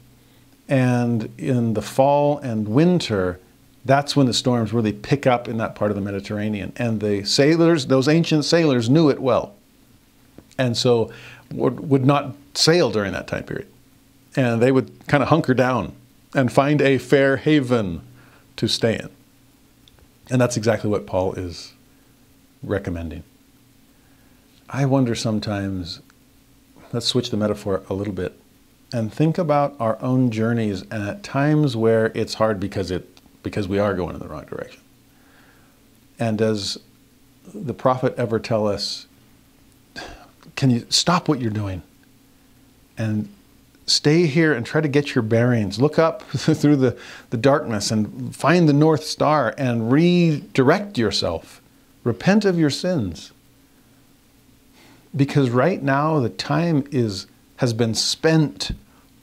and in the fall and winter, that's when the storms really pick up in that part of the Mediterranean. And the sailors, those ancient sailors, knew it well. And so would, would not sail during that time period. And they would kind of hunker down and find a fair haven to stay in. And that's exactly what Paul is recommending. I wonder sometimes, let's switch the metaphor a little bit and think about our own journeys and at times where it's hard because it because we are going in the wrong direction. And does the prophet ever tell us, <sighs> can you stop what you're doing and stay here and try to get your bearings? Look up <laughs> through the, the darkness and find the North Star and redirect yourself. Repent of your sins. Because right now the time is has been spent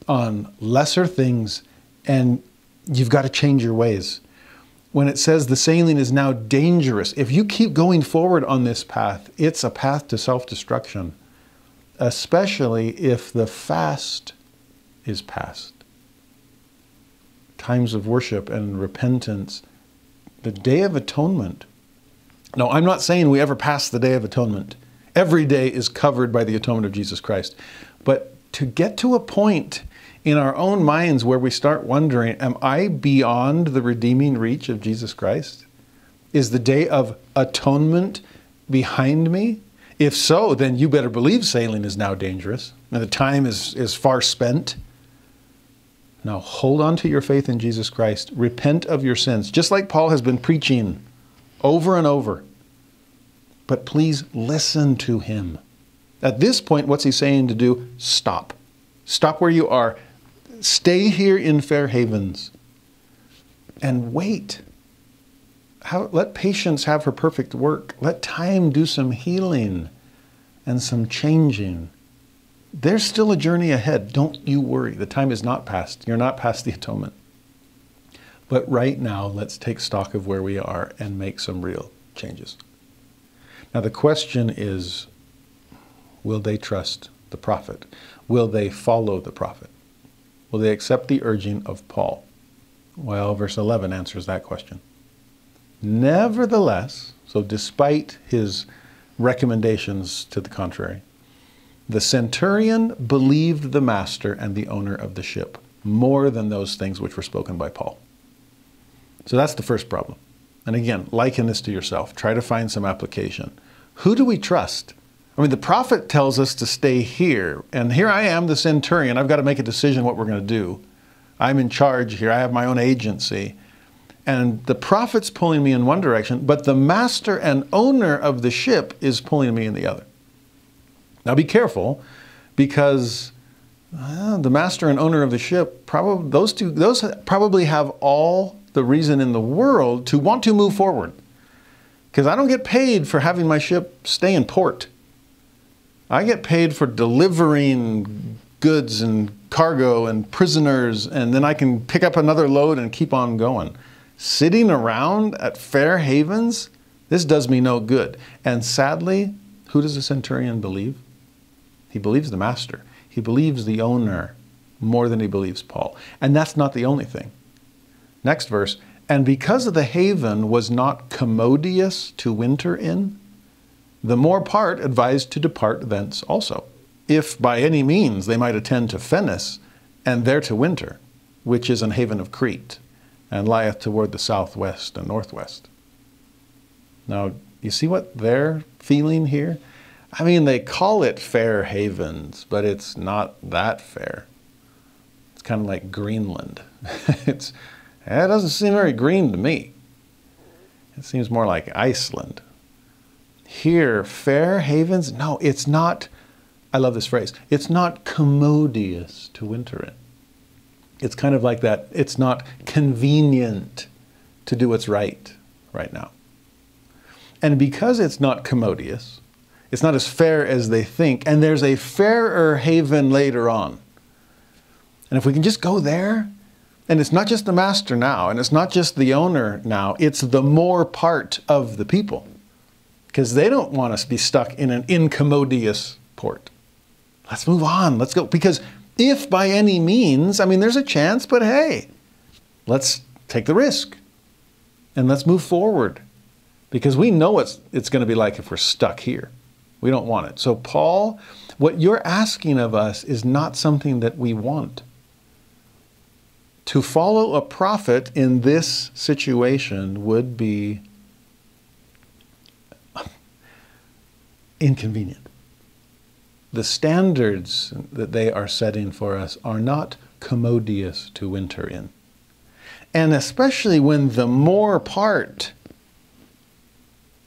on lesser things and you've got to change your ways. When it says the sailing is now dangerous, if you keep going forward on this path, it's a path to self destruction, especially if the fast is past. Times of worship and repentance, the Day of Atonement. No, I'm not saying we ever pass the Day of Atonement. Every day is covered by the atonement of Jesus Christ. But to get to a point in our own minds where we start wondering, am I beyond the redeeming reach of Jesus Christ? Is the day of atonement behind me? If so, then you better believe sailing is now dangerous and the time is, is far spent. Now hold on to your faith in Jesus Christ. Repent of your sins, just like Paul has been preaching over and over. But please listen to him. At this point, what's he saying to do? Stop. Stop where you are Stay here in Fair Havens and wait. How, let patience have her perfect work. Let time do some healing and some changing. There's still a journey ahead. Don't you worry. The time is not past. You're not past the atonement. But right now, let's take stock of where we are and make some real changes. Now, the question is will they trust the prophet? Will they follow the prophet? Will they accept the urging of Paul? Well, verse 11 answers that question. Nevertheless, so despite his recommendations to the contrary, the centurion believed the master and the owner of the ship more than those things which were spoken by Paul. So that's the first problem. And again, liken this to yourself. Try to find some application. Who do we trust? I mean, the prophet tells us to stay here, and here I am, the centurion. I've got to make a decision what we're going to do. I'm in charge here, I have my own agency. And the prophet's pulling me in one direction, but the master and owner of the ship is pulling me in the other. Now be careful, because well, the master and owner of the ship, probably those two, those probably have all the reason in the world to want to move forward. Because I don't get paid for having my ship stay in port. I get paid for delivering goods and cargo and prisoners, and then I can pick up another load and keep on going. Sitting around at Fair Havens, this does me no good. And sadly, who does the centurion believe? He believes the master, he believes the owner more than he believes Paul. And that's not the only thing. Next verse, and because the haven was not commodious to winter in, the more part advised to depart thence also, if by any means they might attend to Phenice, and there to winter, which is an haven of Crete, and lieth toward the southwest and northwest. Now, you see what they're feeling here? I mean, they call it fair havens, but it's not that fair. It's kind of like Greenland. <laughs> it's, eh, That doesn't seem very green to me. It seems more like Iceland. Here, fair havens, no, it's not, I love this phrase, it's not commodious to winter in. It's kind of like that, it's not convenient to do what's right right now. And because it's not commodious, it's not as fair as they think, and there's a fairer haven later on. And if we can just go there, and it's not just the master now, and it's not just the owner now, it's the more part of the people. Because they don't want us to be stuck in an incommodious port. Let's move on. Let's go. Because if by any means, I mean, there's a chance, but hey, let's take the risk and let's move forward because we know what it's going to be like if we're stuck here. We don't want it. So, Paul, what you're asking of us is not something that we want. To follow a prophet in this situation would be <laughs> inconvenient. The standards that they are setting for us are not commodious to winter in. And especially when the more part,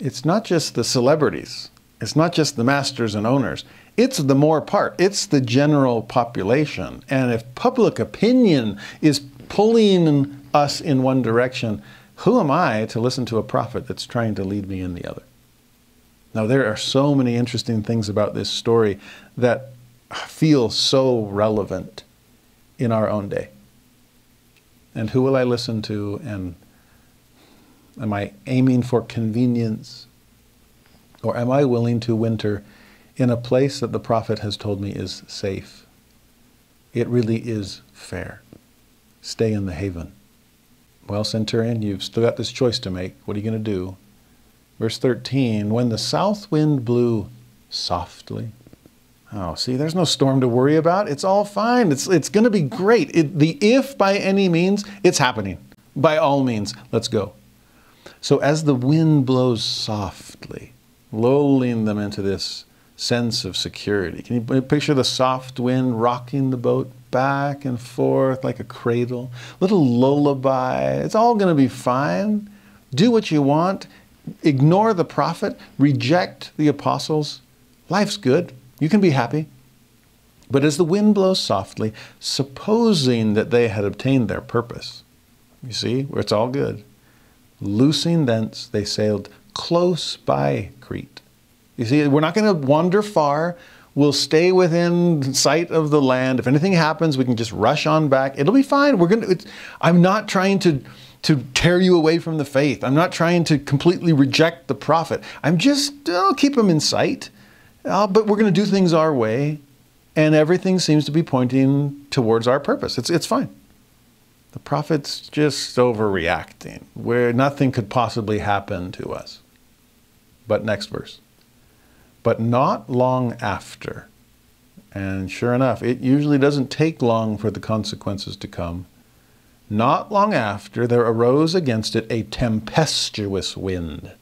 it's not just the celebrities, it's not just the masters and owners, it's the more part, it's the general population. And if public opinion is pulling us in one direction, who am I to listen to a prophet that's trying to lead me in the other? Now, there are so many interesting things about this story that feel so relevant in our own day. And who will I listen to? And am I aiming for convenience? Or am I willing to winter in a place that the prophet has told me is safe? It really is fair. Stay in the haven. Well, Centurion, you've still got this choice to make. What are you going to do? Verse 13 When the south wind blew softly, Oh, see, there's no storm to worry about. It's all fine. It's, it's going to be great. It, the if by any means, it's happening. By all means, let's go. So as the wind blows softly, lulling them into this sense of security, can you picture the soft wind rocking the boat back and forth like a cradle? Little lullaby. It's all going to be fine. Do what you want ignore the prophet, reject the apostles, life's good. You can be happy. But as the wind blows softly, supposing that they had obtained their purpose, you see, where it's all good, loosing thence, they sailed close by Crete. You see, we're not going to wander far. We'll stay within sight of the land. If anything happens, we can just rush on back. It'll be fine. We're going to. I'm not trying to to tear you away from the faith. I'm not trying to completely reject the prophet. I'm just, I'll keep him in sight. Uh, but we're going to do things our way, and everything seems to be pointing towards our purpose. It's, it's fine. The prophet's just overreacting, where nothing could possibly happen to us. But next verse. But not long after, and sure enough, it usually doesn't take long for the consequences to come. Not long after, there arose against it a tempestuous wind.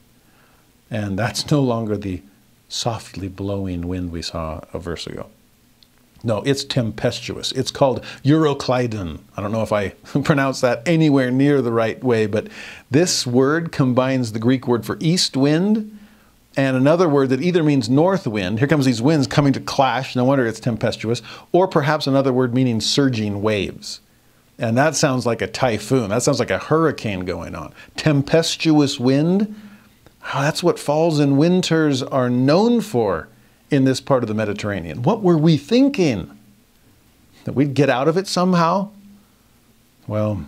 And that's no longer the softly blowing wind we saw a verse ago. No, it's tempestuous. It's called Euroclydon. I don't know if I <laughs> pronounce that anywhere near the right way, but this word combines the Greek word for east wind and another word that either means north wind. Here comes these winds coming to clash. No wonder it's tempestuous. Or perhaps another word meaning surging waves. And that sounds like a typhoon. That sounds like a hurricane going on. Tempestuous wind. Oh, that's what falls and winters are known for in this part of the Mediterranean. What were we thinking? That we'd get out of it somehow? Well,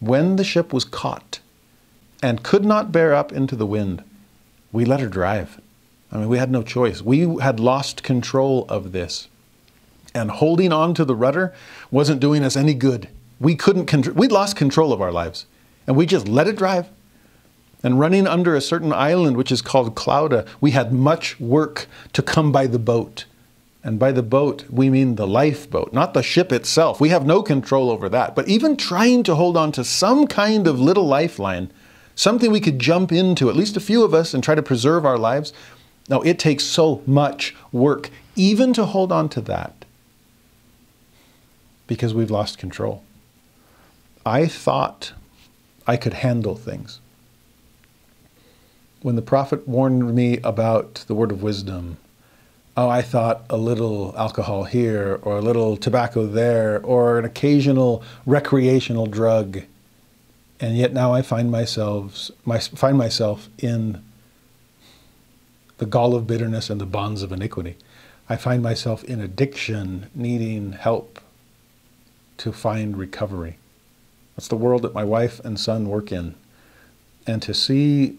when the ship was caught and could not bear up into the wind, we let her drive. I mean, we had no choice. We had lost control of this. And holding on to the rudder wasn't doing us any good. We couldn't, con- we'd lost control of our lives. And we just let it drive. And running under a certain island, which is called Clauda, we had much work to come by the boat. And by the boat, we mean the lifeboat, not the ship itself. We have no control over that. But even trying to hold on to some kind of little lifeline, something we could jump into, at least a few of us, and try to preserve our lives, no, it takes so much work, even to hold on to that, because we've lost control. I thought I could handle things. When the prophet warned me about the word of wisdom, oh, I thought a little alcohol here, or a little tobacco there, or an occasional recreational drug. And yet now I find myself, my, find myself in the gall of bitterness and the bonds of iniquity. I find myself in addiction, needing help to find recovery. That's the world that my wife and son work in. And to see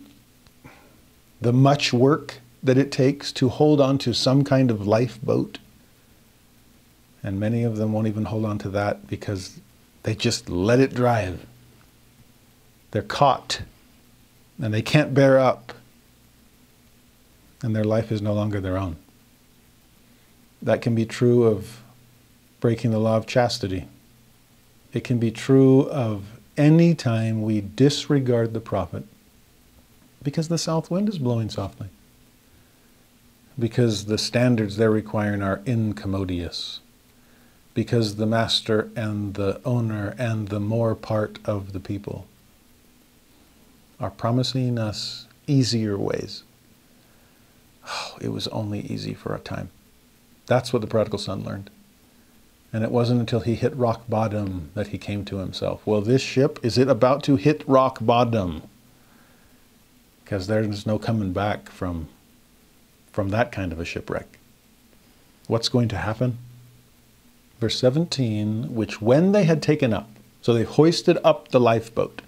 the much work that it takes to hold on to some kind of lifeboat, and many of them won't even hold on to that because they just let it drive. They're caught and they can't bear up, and their life is no longer their own. That can be true of breaking the law of chastity. It can be true of any time we disregard the prophet because the south wind is blowing softly. Because the standards they're requiring are incommodious. Because the master and the owner and the more part of the people are promising us easier ways. Oh, it was only easy for a time. That's what the prodigal son learned. And it wasn't until he hit rock bottom that he came to himself. Well, this ship, is it about to hit rock bottom? Because there's no coming back from, from that kind of a shipwreck. What's going to happen? Verse 17, which when they had taken up, so they hoisted up the lifeboat,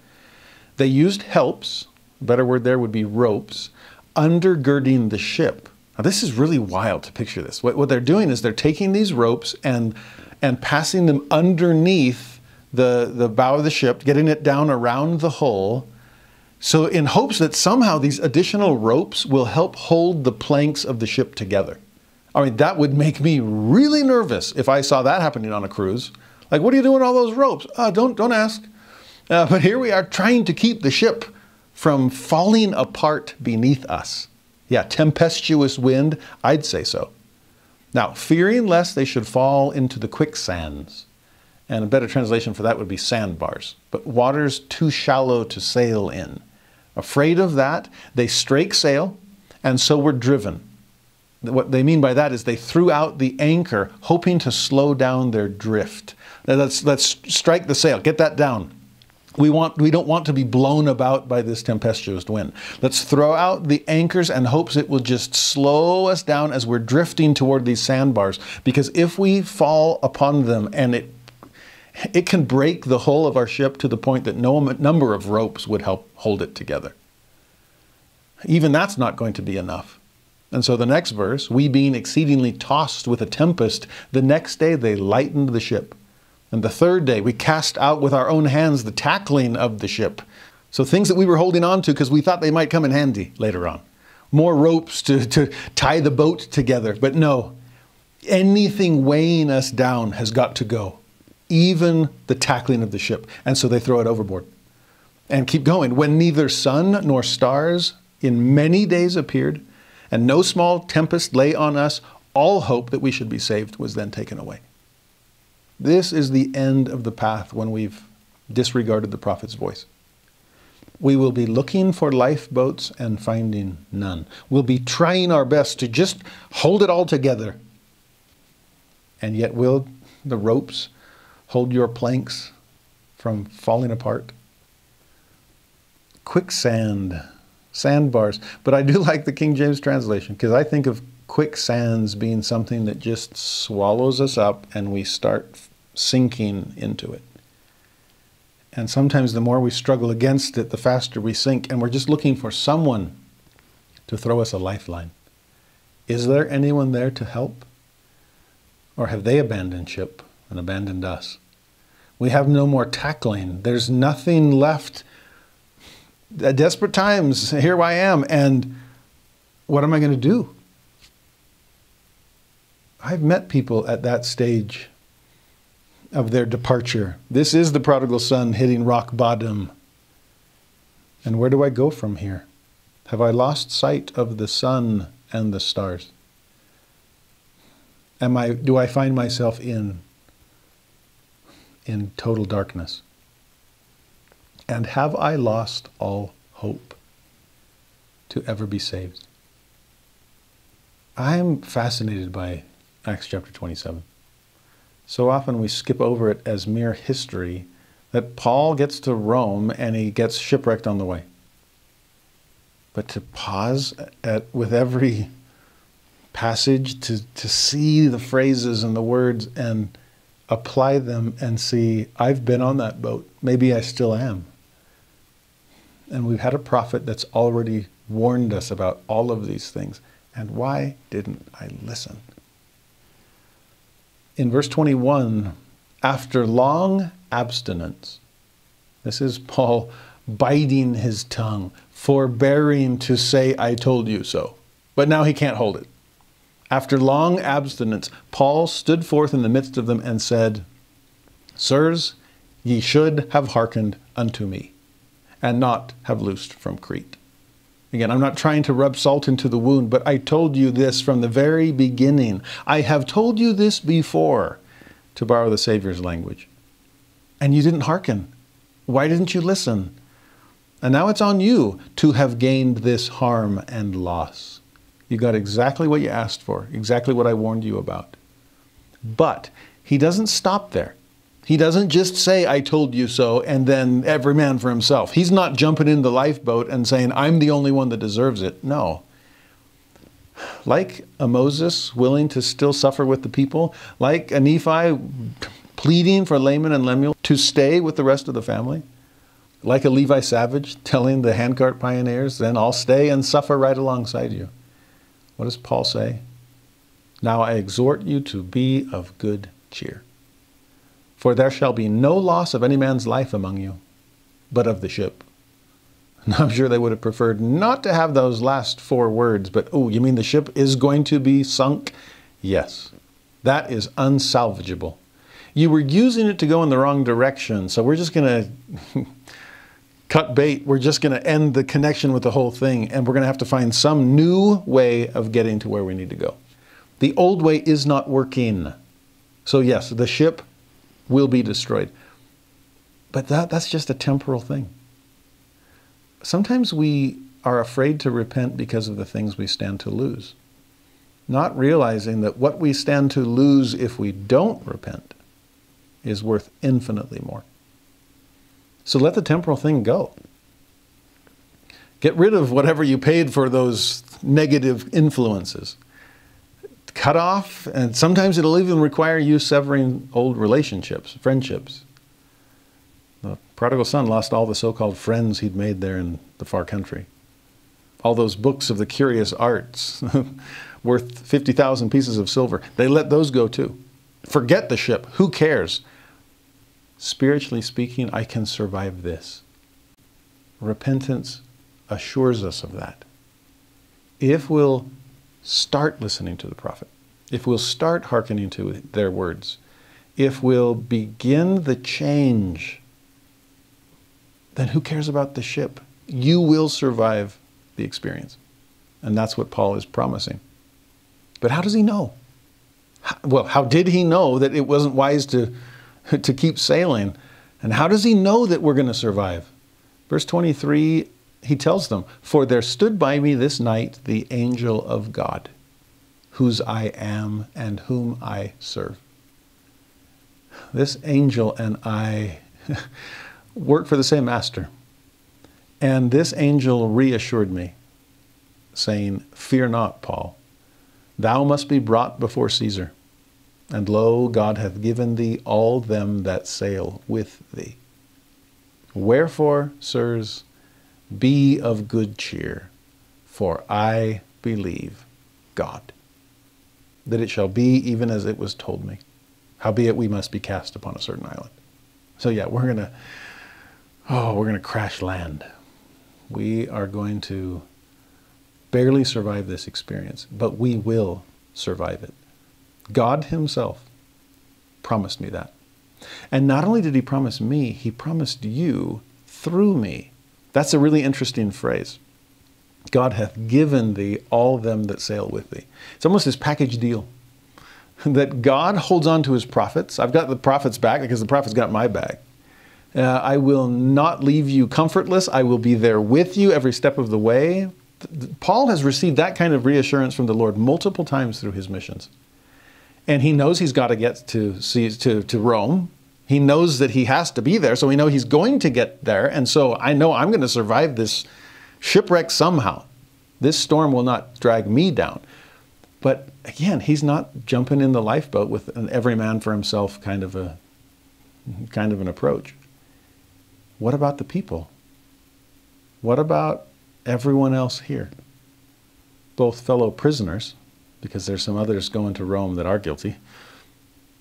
they used helps, better word there would be ropes, undergirding the ship now, this is really wild to picture this. What, what they're doing is they're taking these ropes and, and passing them underneath the, the bow of the ship, getting it down around the hull. So, in hopes that somehow these additional ropes will help hold the planks of the ship together. I mean, that would make me really nervous if I saw that happening on a cruise. Like, what are you doing all those ropes? Uh, don't, don't ask. Uh, but here we are trying to keep the ship from falling apart beneath us. Yeah, tempestuous wind, I'd say so. Now, fearing lest they should fall into the quicksands. And a better translation for that would be sandbars, but waters too shallow to sail in. Afraid of that, they strake sail, and so were driven. What they mean by that is they threw out the anchor, hoping to slow down their drift. Now let's, let's strike the sail, get that down. We, want, we don't want to be blown about by this tempestuous wind. Let's throw out the anchors and hopes it will just slow us down as we're drifting toward these sandbars. Because if we fall upon them and it, it can break the hull of our ship to the point that no number of ropes would help hold it together. Even that's not going to be enough. And so the next verse, we being exceedingly tossed with a tempest, the next day they lightened the ship and the third day, we cast out with our own hands the tackling of the ship. So things that we were holding on to because we thought they might come in handy later on. More ropes to, to tie the boat together. But no, anything weighing us down has got to go, even the tackling of the ship. And so they throw it overboard and keep going. When neither sun nor stars in many days appeared, and no small tempest lay on us, all hope that we should be saved was then taken away. This is the end of the path when we've disregarded the prophet's voice. We will be looking for lifeboats and finding none. We'll be trying our best to just hold it all together. And yet, will the ropes hold your planks from falling apart? Quicksand, sandbars. But I do <laughs> like the King James translation because I think of quicksands being something that just swallows us up and we start sinking into it. And sometimes the more we struggle against it, the faster we sink, and we're just looking for someone to throw us a lifeline. Is there anyone there to help? Or have they abandoned ship and abandoned us? We have no more tackling. There's nothing left. At desperate times, here I am, and what am I going to do? I've met people at that stage of their departure. This is the prodigal son hitting rock bottom. And where do I go from here? Have I lost sight of the sun and the stars? Am I, do I find myself in, in total darkness? And have I lost all hope to ever be saved? I'm fascinated by Acts chapter 27. So often we skip over it as mere history that Paul gets to Rome and he gets shipwrecked on the way. But to pause at, with every passage, to, to see the phrases and the words and apply them and see, I've been on that boat. Maybe I still am. And we've had a prophet that's already warned us about all of these things. And why didn't I listen? In verse 21, after long abstinence, this is Paul biting his tongue, forbearing to say, I told you so. But now he can't hold it. After long abstinence, Paul stood forth in the midst of them and said, Sirs, ye should have hearkened unto me, and not have loosed from Crete. Again, I'm not trying to rub salt into the wound, but I told you this from the very beginning. I have told you this before, to borrow the Savior's language. And you didn't hearken. Why didn't you listen? And now it's on you to have gained this harm and loss. You got exactly what you asked for, exactly what I warned you about. But he doesn't stop there. He doesn't just say, I told you so, and then every man for himself. He's not jumping in the lifeboat and saying, I'm the only one that deserves it. No. Like a Moses willing to still suffer with the people, like a Nephi pleading for Laman and Lemuel to stay with the rest of the family, like a Levi Savage telling the handcart pioneers, then I'll stay and suffer right alongside you. What does Paul say? Now I exhort you to be of good cheer. For there shall be no loss of any man's life among you, but of the ship. <laughs> And I'm sure they would have preferred not to have those last four words, but oh, you mean the ship is going to be sunk? Yes. That is unsalvageable. You were using it to go in the wrong direction, so we're just going <laughs> to cut bait. We're just going to end the connection with the whole thing, and we're going to have to find some new way of getting to where we need to go. The old way is not working. So, yes, the ship will be destroyed. But that, that's just a temporal thing. Sometimes we are afraid to repent because of the things we stand to lose, not realizing that what we stand to lose if we don't repent is worth infinitely more. So let the temporal thing go. Get rid of whatever you paid for those negative influences. Cut off, and sometimes it'll even require you severing old relationships, friendships. The prodigal son lost all the so called friends he'd made there in the far country. All those books of the curious arts, <laughs> worth 50,000 pieces of silver, they let those go too. Forget the ship. Who cares? spiritually speaking, I can survive this. Repentance assures us of that. If we'll start listening to the prophet, if we'll start hearkening to their words, if we'll begin the change, then who cares about the ship? You will survive the experience. And that's what Paul is promising. But how does he know? How, well, how did he know that it wasn't wise to <laughs> to keep sailing. And how does he know that we're going to survive? Verse 23, he tells them, For there stood by me this night the angel of God, whose I am and whom I serve. This angel and I <laughs> work for the same master. And this angel reassured me, saying, Fear not, Paul. Thou must be brought before Caesar. And lo, God hath given thee all them that sail with thee. Wherefore, sirs, be of good cheer, for I believe God, that it shall be even as it was told me. Howbeit we must be cast upon a certain island. So yeah, we're gonna oh, we're gonna crash land. We are going to barely survive this experience, but we will survive it. God Himself promised me that. And not only did He promise me, He promised you through me. That's a really interesting phrase. God hath given thee all them that sail with thee. It's almost this package deal <laughs> that God holds on to his prophets. I've got the prophets back because the prophets got my back. Uh, I will not leave you comfortless. I will be there with you every step of the way. Paul has received that kind of reassurance from the Lord multiple times through his missions. And he knows he's got to get to, to, to Rome. He knows that he has to be there, so we know he's going to get there. And so I know I'm going to survive this shipwreck somehow. This storm will not drag me down. But again, he's not jumping in the lifeboat with an every man for himself kind of a kind of an approach. What about the people? What about everyone else here? Both fellow prisoners, because there's some others going to Rome that are guilty,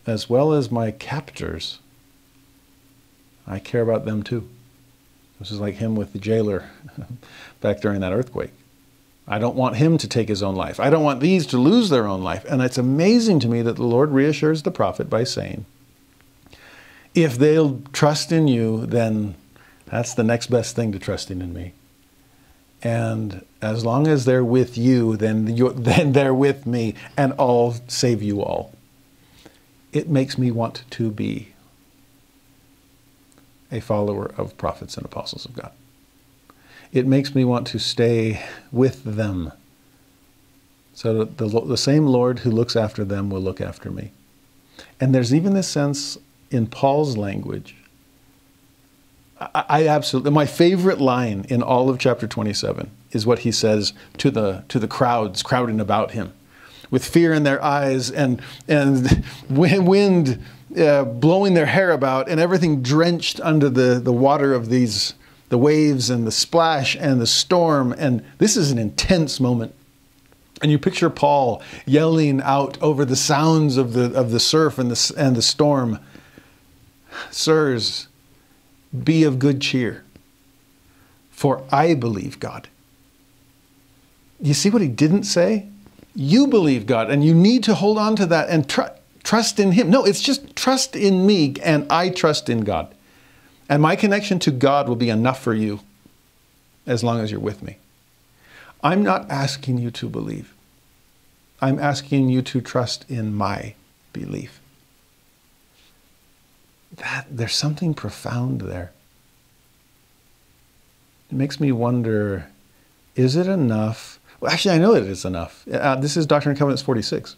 as well as my captors. I care about them too. This is like him with the jailer <laughs> back during that earthquake. I don't want him to take his own life. I don't want these to lose their own life. And it's amazing to me that the Lord reassures the prophet by saying, if they'll trust in you, then that's the next best thing to trusting in me. And as long as they're with you, then, <laughs> then they're with me, and I'll save you all. It makes me want to be a follower of prophets and apostles of God it makes me want to stay with them. So the, the same Lord who looks after them will look after me. And there's even this sense in Paul's language. I, I absolutely, my favorite line in all of chapter 27 is what he says to the, to the crowds crowding about him with fear in their eyes and, and <laughs> wind uh, blowing their hair about and everything drenched under the, the water of these the waves and the splash and the storm. And this is an intense moment. And you picture Paul yelling out over the sounds of the, of the surf and the, and the storm Sirs, be of good cheer, for I believe God. You see what he didn't say? You believe God, and you need to hold on to that and tr- trust in Him. No, it's just trust in me, and I trust in God. And my connection to God will be enough for you as long as you're with me. I'm not asking you to believe. I'm asking you to trust in my belief. That there's something profound there. It makes me wonder is it enough? Well, actually, I know that it is enough. Uh, this is Doctrine and Covenants 46.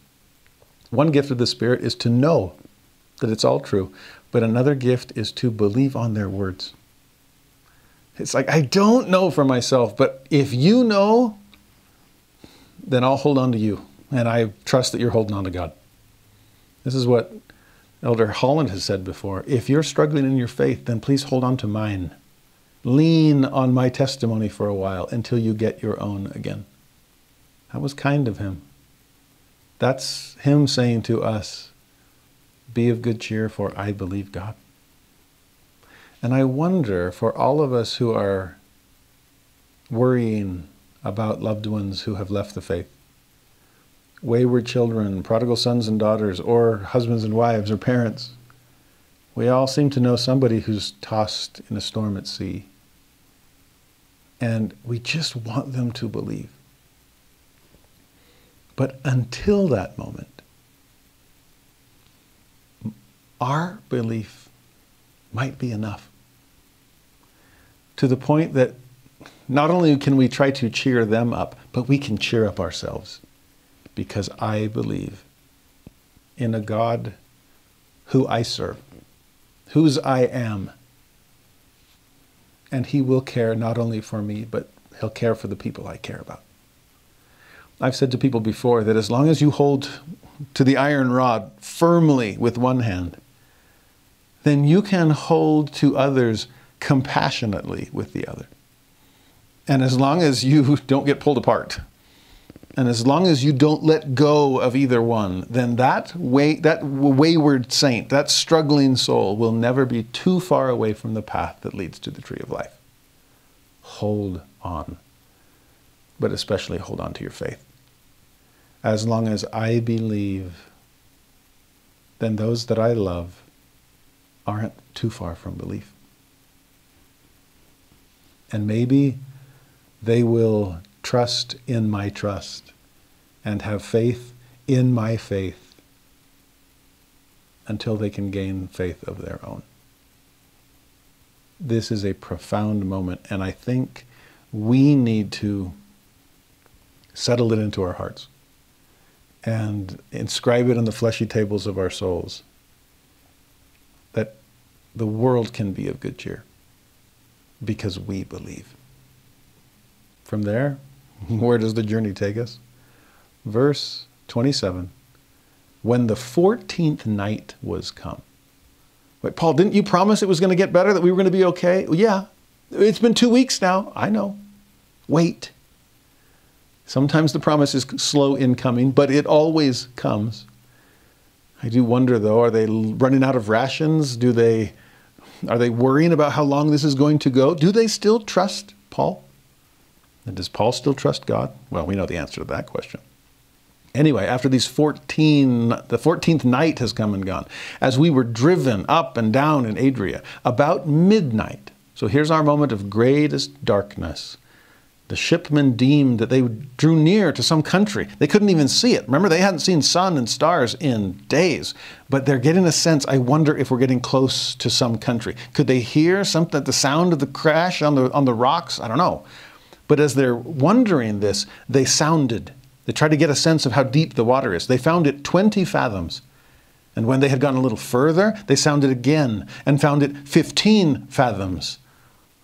One gift of the Spirit is to know that it's all true. But another gift is to believe on their words. It's like, I don't know for myself, but if you know, then I'll hold on to you. And I trust that you're holding on to God. This is what Elder Holland has said before. If you're struggling in your faith, then please hold on to mine. Lean on my testimony for a while until you get your own again. That was kind of him. That's him saying to us, be of good cheer, for I believe God. And I wonder for all of us who are worrying about loved ones who have left the faith, wayward children, prodigal sons and daughters, or husbands and wives, or parents, we all seem to know somebody who's tossed in a storm at sea. And we just want them to believe. But until that moment, our belief might be enough. To the point that not only can we try to cheer them up, but we can cheer up ourselves. Because I believe in a God who I serve, whose I am. And He will care not only for me, but He'll care for the people I care about. I've said to people before that as long as you hold to the iron rod firmly with one hand, then you can hold to others compassionately with the other. And as long as you <laughs> don't get pulled apart, and as long as you don't let go of either one, then that way, that wayward saint, that struggling soul, will never be too far away from the path that leads to the tree of life. Hold on, but especially hold on to your faith. As long as I believe, then those that I love aren't too far from belief. And maybe they will trust in my trust and have faith in my faith until they can gain faith of their own. this is a profound moment, and I think we need to settle it into our hearts and inscribe it on the fleshy tables of our souls that the world can be of good cheer because we believe. From there, <laughs> where does the journey take us? Verse 27 When the 14th night was come. Wait, Paul, didn't you promise it was going to get better, that we were going to be okay? Well, yeah. It's been two weeks now. I know. Wait. Sometimes the promise is slow in coming, but it always comes. I do wonder though, are they running out of rations? Do they are they worrying about how long this is going to go? Do they still trust Paul? And does Paul still trust God? Well, we know the answer to that question. Anyway, after these 14, the 14th night has come and gone, as we were driven up and down in Adria, about midnight. So here's our moment of greatest darkness. The shipmen deemed that they drew near to some country. They couldn't even see it. Remember, they hadn't seen sun and stars in days, but they're getting a sense. I wonder if we're getting close to some country. Could they hear something, the sound of the crash on the, on the rocks? I don't know. But as they're wondering this, they sounded. They tried to get a sense of how deep the water is. They found it 20 fathoms. And when they had gone a little further, they sounded again and found it 15 fathoms.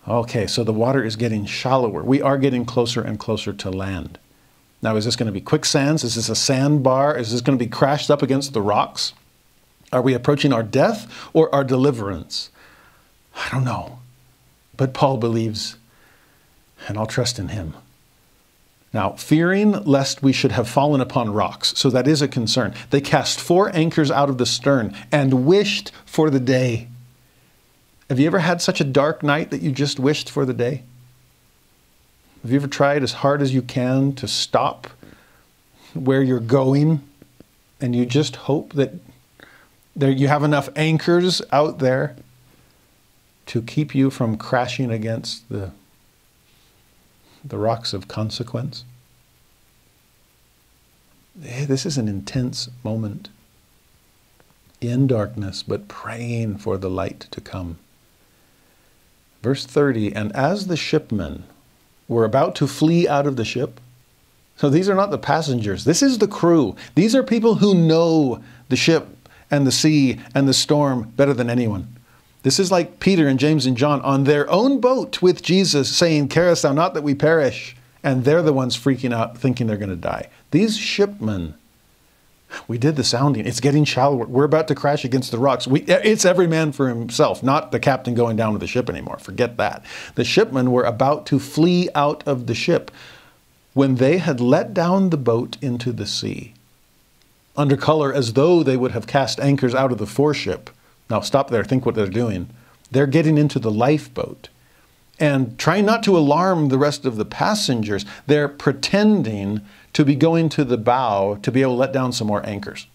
Okay, so the water is getting shallower. We are getting closer and closer to land. Now, is this going to be quicksands? Is this a sandbar? Is this going to be crashed up against the rocks? Are we approaching our death or our deliverance? I don't know. But Paul believes, and I'll trust in him. Now, fearing lest we should have fallen upon rocks, so that is a concern, they cast four anchors out of the stern and wished for the day have you ever had such a dark night that you just wished for the day? Have you ever tried as hard as you can to stop where you're going and you just hope that there you have enough anchors out there to keep you from crashing against the the rocks of consequence? This is an intense moment in darkness, but praying for the light to come. Verse 30 And as the shipmen were about to flee out of the ship, so these are not the passengers, this is the crew. These are people who know the ship and the sea and the storm better than anyone. This is like Peter and James and John on their own boat with Jesus saying, Carest thou not that we perish? And they're the ones freaking out, thinking they're going to die. These shipmen we did the sounding. It's getting shallower. We're about to crash against the rocks. We, it's every man for himself, not the captain going down with the ship anymore. Forget that. The shipmen were about to flee out of the ship when they had let down the boat into the sea, under color as though they would have cast anchors out of the foreship. Now, stop there. Think what they're doing. They're getting into the lifeboat and trying not to alarm the rest of the passengers. They're pretending to be going to the bow to be able to let down some more anchors.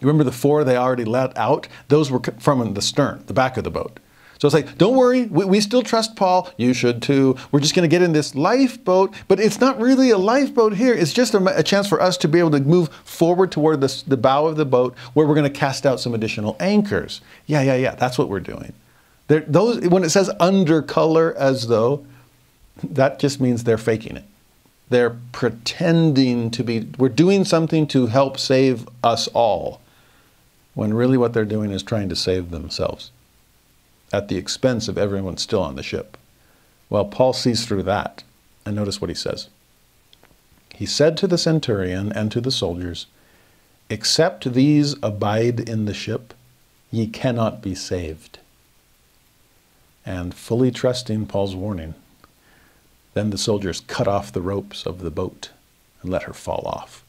You remember the four they already let out? Those were from the stern, the back of the boat. So it's like, don't worry, we, we still trust Paul. You should too. We're just going to get in this lifeboat, but it's not really a lifeboat here. It's just a, a chance for us to be able to move forward toward the, the bow of the boat where we're going to cast out some additional anchors. Yeah, yeah, yeah. That's what we're doing. There, those, when it says under color as though, that just means they're faking it. They're pretending to be, we're doing something to help save us all, when really what they're doing is trying to save themselves at the expense of everyone still on the ship. Well, Paul sees through that, and notice what he says. He said to the centurion and to the soldiers, Except these abide in the ship, ye cannot be saved. And fully trusting Paul's warning, then the soldiers cut off the ropes of the boat and let her fall off.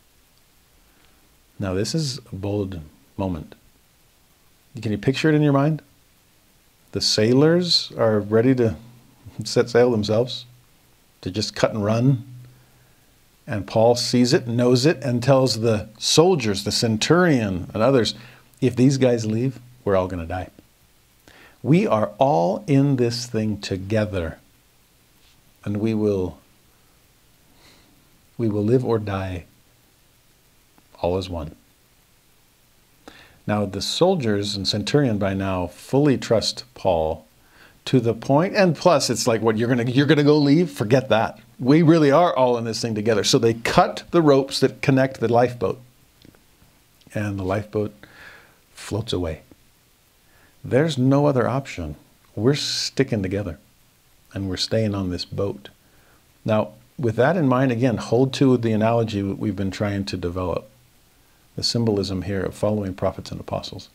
Now, this is a bold moment. Can you picture it in your mind? The sailors are ready to set sail themselves, to just cut and run. And Paul sees it, knows it, and tells the soldiers, the centurion, and others if these guys leave, we're all going to die. We are all in this thing together and we will we will live or die all as one. Now the soldiers and centurion by now fully trust Paul to the point, and plus it's like, what you're gonna you're gonna go leave? Forget that. We really are all in this thing together. So they cut the ropes that connect the lifeboat, and the lifeboat floats away. There's no other option. We're sticking together, and we're staying on this boat. Now, with that in mind, again, hold to the analogy that we've been trying to develop, the symbolism here of following prophets and apostles.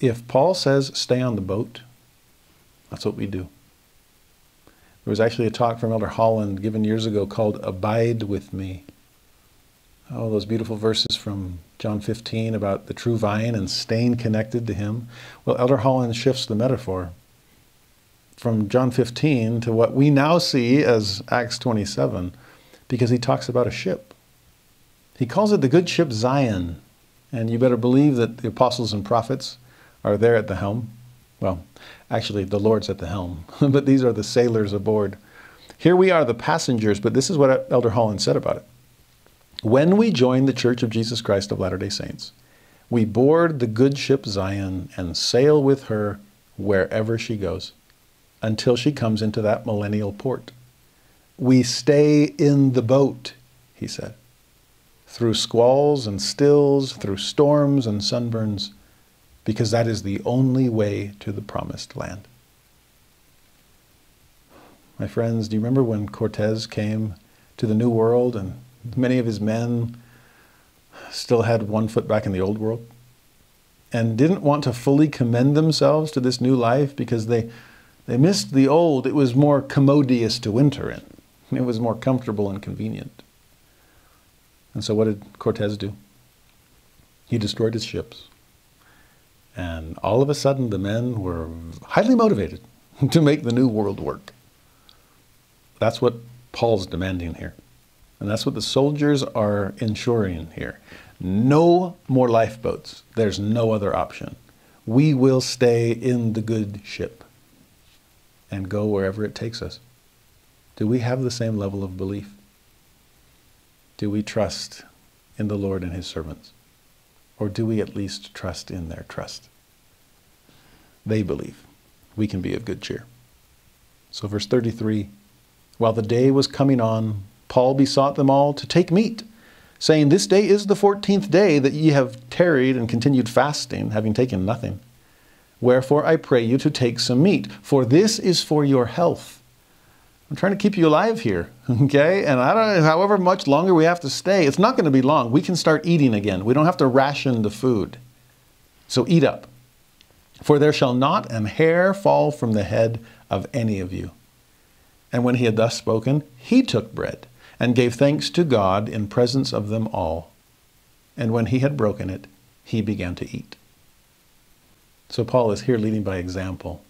If Paul says, stay on the boat, that's what we do. There was actually a talk from Elder Holland given years ago called Abide with Me. Oh, those beautiful verses from John 15 about the true vine and staying connected to Him. Well, Elder Holland shifts the metaphor from John 15 to what we now see as Acts 27 because he talks about a ship. He calls it the good ship Zion. And you better believe that the apostles and prophets are there at the helm. Well, actually, the Lord's at the helm, <laughs> but these are the sailors aboard. Here we are, the passengers, but this is what Elder Holland said about it. When we join the Church of Jesus Christ of Latter day Saints, we board the good ship Zion and sail with her wherever she goes until she comes into that millennial port. We stay in the boat, he said, through squalls and stills, through storms and sunburns, because that is the only way to the promised land. My friends, do you remember when Cortez came to the New World and many of his men still had one foot back in the Old World? And didn't want to fully commend themselves to this new life because they they missed the old. It was more commodious to winter in. It was more comfortable and convenient. And so what did Cortez do? He destroyed his ships. And all of a sudden, the men were highly motivated <laughs> to make the new world work. That's what Paul's demanding here. And that's what the soldiers are ensuring here. No more lifeboats. There's no other option. We will stay in the good ship and go wherever it takes us? Do we have the same level of belief? Do we trust in the Lord and His servants? Or do we at least trust in their trust? They believe. We can be of good cheer. So, verse 33 While the day was coming on, Paul besought them all to take meat, saying, This day is the fourteenth day that ye have tarried and continued fasting, having taken nothing. Wherefore I pray you to take some meat, for this is for your health. I'm trying to keep you alive here, <laughs> okay? And I don't know, however much longer we have to stay, it's not going to be long. We can start eating again. We don't have to ration the food. So eat up. For there shall not an hair fall from the head of any of you. And when he had thus spoken, he took bread and gave thanks to God in presence of them all. And when he had broken it, he began to eat. So Paul is here leading by example.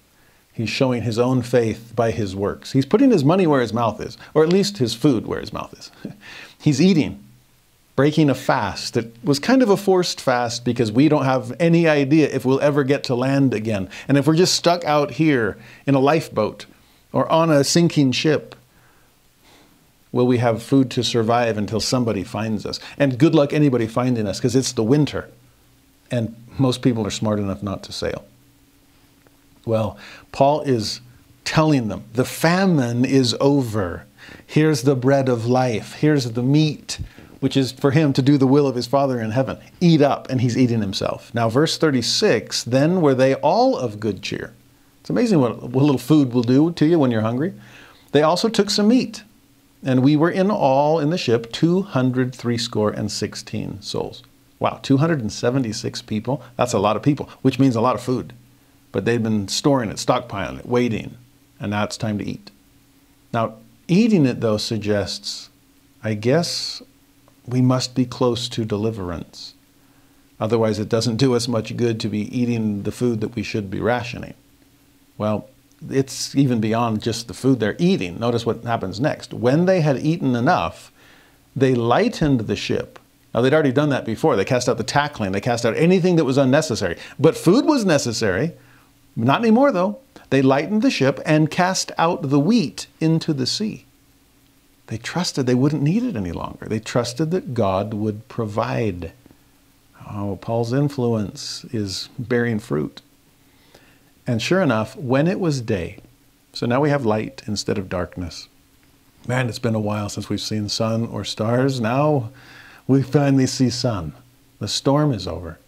He's showing his own faith by his works. He's putting his money where his mouth is, or at least his food where his mouth is. <laughs> He's eating, breaking a fast that was kind of a forced fast because we don't have any idea if we'll ever get to land again. And if we're just stuck out here in a lifeboat or on a sinking ship, will we have food to survive until somebody finds us? And good luck anybody finding us because it's the winter. And most people are smart enough not to sail. Well, Paul is telling them the famine is over. Here's the bread of life. Here's the meat, which is for him to do the will of his Father in heaven. Eat up, and he's eating himself. Now, verse 36 then were they all of good cheer. It's amazing what, a little food will do to you when you're hungry. They also took some meat, and we were in all in the ship 200 threescore and 16 souls. Wow, 276 people? That's a lot of people, which means a lot of food. But they've been storing it, stockpiling it, waiting, and now it's time to eat. Now, eating it, though, suggests, I guess, we must be close to deliverance. Otherwise, it doesn't do us much good to be eating the food that we should be rationing. Well, it's even beyond just the food they're eating. Notice what happens next. When they had eaten enough, they lightened the ship now, they'd already done that before. They cast out the tackling, they cast out anything that was unnecessary. But food was necessary. Not anymore, though. They lightened the ship and cast out the wheat into the sea. They trusted they wouldn't need it any longer. They trusted that God would provide. Oh, Paul's influence is bearing fruit. And sure enough, when it was day, So now we have light instead of darkness. Man, it's been a while since we've seen sun or stars. Now we finally see sun. The storm is over.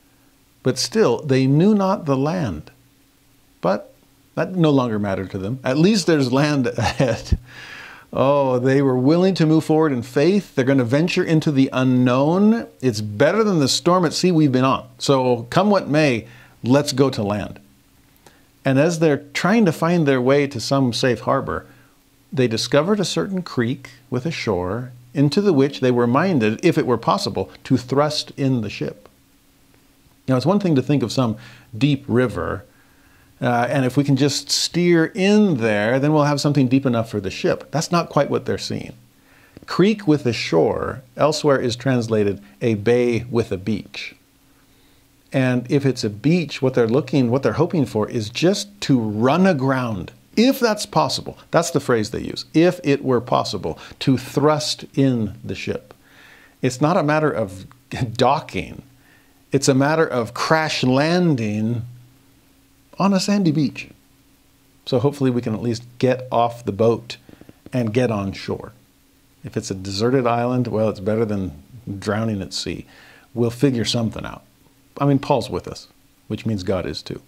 But still, they knew not the land. But that no longer mattered to them. At least there's land <laughs> ahead. Oh, they were willing to move forward in faith. They're going to venture into the unknown. It's better than the storm at sea we've been on. So, come what may, let's go to land. And as they're trying to find their way to some safe harbor, they discovered a certain creek with a shore into the which they were minded, if it were possible, to thrust in the ship. Now, it's one thing to think of some deep river, uh, and if we can just steer in there, then we'll have something deep enough for the ship. That's not quite what they're seeing. Creek with a shore, elsewhere is translated a bay with a beach. And if it's a beach, what they're looking, what they're hoping for is just to run aground, if that's possible. That's the phrase they use. If it were possible to thrust in the ship. It's not a matter of <laughs> docking, it's a matter of crash landing on a sandy beach. So hopefully we can at least get off the boat and get on shore. If it's a deserted island, well, it's better than drowning at sea. We'll figure something out. I mean, Paul's with us, which means God is too.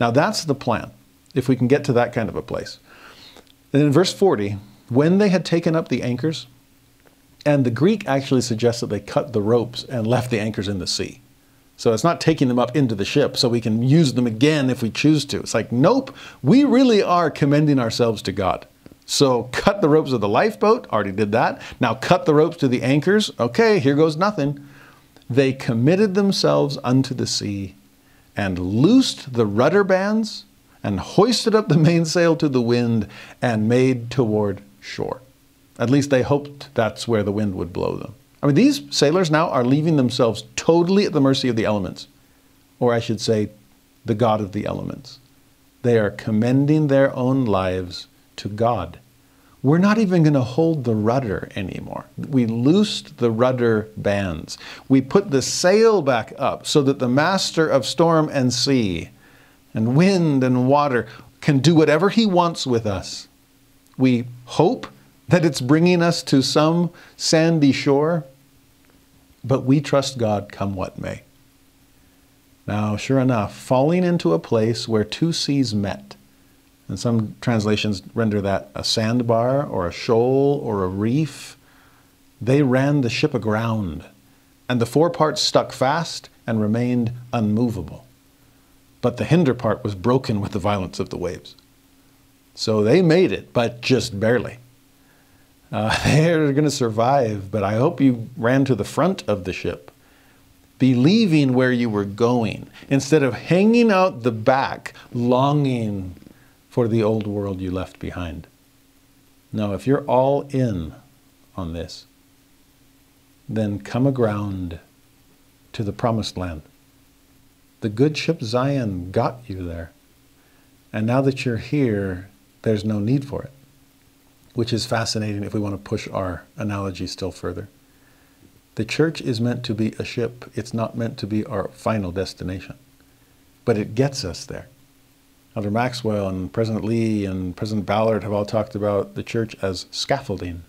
Now, that's the plan, if we can get to that kind of a place. And in verse 40, when they had taken up the anchors, and the Greek actually suggests that they cut the ropes and left the anchors in the sea. So it's not taking them up into the ship so we can use them again if we choose to. It's like, nope, we really are commending ourselves to God. So cut the ropes of the lifeboat, already did that. Now cut the ropes to the anchors. Okay, here goes nothing. They committed themselves unto the sea and loosed the rudder bands and hoisted up the mainsail to the wind and made toward shore. At least they hoped that's where the wind would blow them. I mean, these sailors now are leaving themselves totally at the mercy of the elements, or I should say, the God of the elements. They are commending their own lives to God. We're not even going to hold the rudder anymore. We loosed the rudder bands. We put the sail back up so that the master of storm and sea and wind and water can do whatever he wants with us. We hope that it's bringing us to some sandy shore, but we trust God come what may. Now, sure enough, falling into a place where two seas met, and some translations render that a sandbar or a shoal or a reef, they ran the ship aground, and the fore parts stuck fast and remained unmovable. But the hinder part was broken with the violence of the waves. So they made it, but just barely. Uh, <laughs> they're going to survive, but I hope you ran to the front of the ship, believing where you were going, instead of hanging out the back, longing for the old world you left behind. No, if you're all in on this, then come aground to the promised land. The good ship Zion got you there. And now that you're here, there's no need for it which is fascinating if we want to push our analogy still further. The church is meant to be a ship, it's not meant to be our final destination. But it gets us there. Elder Maxwell and President Lee and President Ballard have all talked about the church as scaffolding.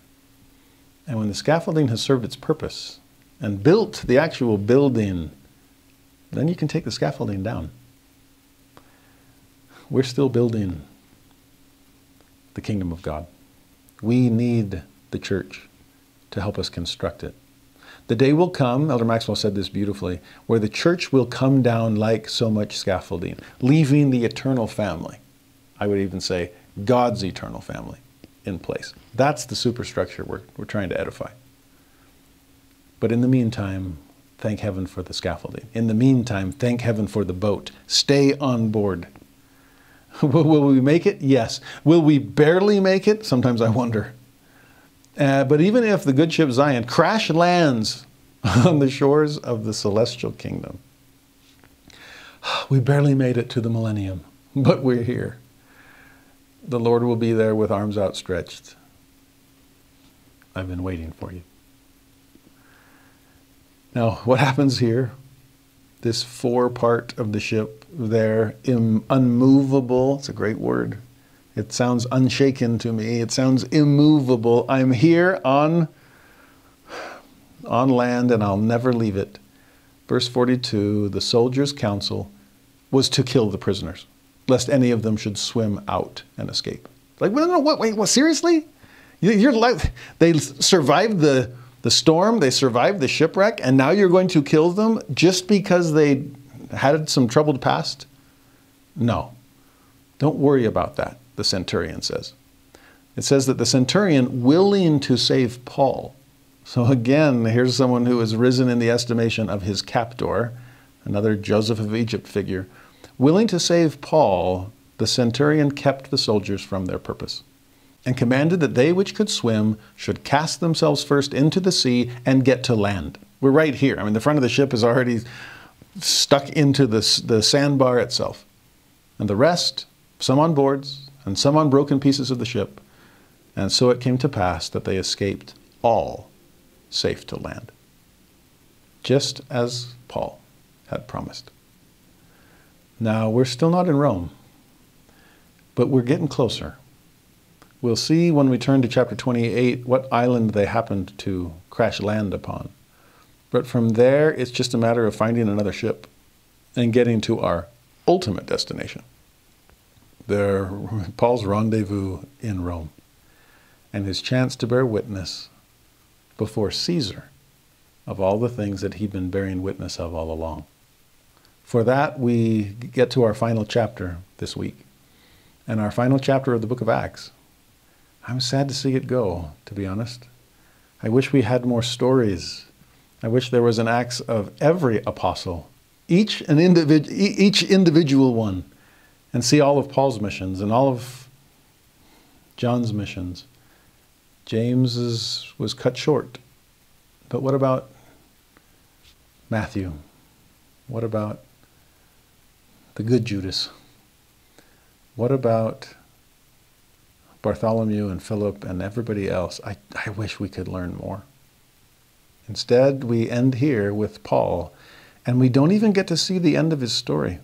And when the scaffolding has served its purpose and built the actual building, then you can take the scaffolding down. We're still building the kingdom of God. We need the church to help us construct it. The day will come, Elder Maxwell said this beautifully, where the church will come down like so much scaffolding, leaving the eternal family. I would even say God's eternal family in place. That's the superstructure we're, we're trying to edify. But in the meantime, thank heaven for the scaffolding. In the meantime, thank heaven for the boat. Stay on board. <laughs> Will we make it? Yes. Will we barely make it? Sometimes I wonder. Uh, but even if the good ship Zion crash lands <laughs> on the shores of the celestial kingdom, <sighs> we barely made it to the millennium, <laughs> but we're here. The Lord will be there with arms outstretched. I've been waiting for you. Now, what happens here? This fore part of the ship there, unmovable, it's a great word. It sounds unshaken to me. It sounds immovable. I'm here on, on land and I'll never leave it. Verse 42 the soldiers' counsel was to kill the prisoners, lest any of them should swim out and escape. Like, no, no, what, wait, what, seriously? You're like, they survived the, the storm, they survived the shipwreck, and now you're going to kill them just because they had some troubled past? No. Don't worry about that, the centurion says. It says that the centurion, willing to save Paul, so again, here's someone who has risen in the estimation of his captor, another Joseph of Egypt figure. Willing to save Paul, the centurion kept the soldiers from their purpose and commanded that they which could swim should cast themselves first into the sea and get to land. We're right here. I mean, the front of the ship is already stuck into the, the sandbar itself. And the rest, some on boards and some on broken pieces of the ship. And so it came to pass that they escaped all safe to land, just as Paul had promised. Now, we're still not in Rome, but we're getting closer. We'll see when we turn to chapter 28 what island they happened to crash land upon. But from there, it's just a matter of finding another ship and getting to our ultimate destination. Their, <laughs> Paul's rendezvous in Rome and his chance to bear witness before Caesar of all the things that he'd been bearing witness of all along. For that, we get to our final chapter this week. And our final chapter of the book of Acts. I'm sad to see it go, to be honest. I wish we had more stories. I wish there was an Acts of every apostle, each an individ- each individual one, and see all of Paul's missions and all of John's missions James's was cut short. But what about Matthew? What about the good Judas? What about Bartholomew and Philip and everybody else? I, I wish we could learn more. Instead, we end here with Paul, and we don't even get to see the end of his story.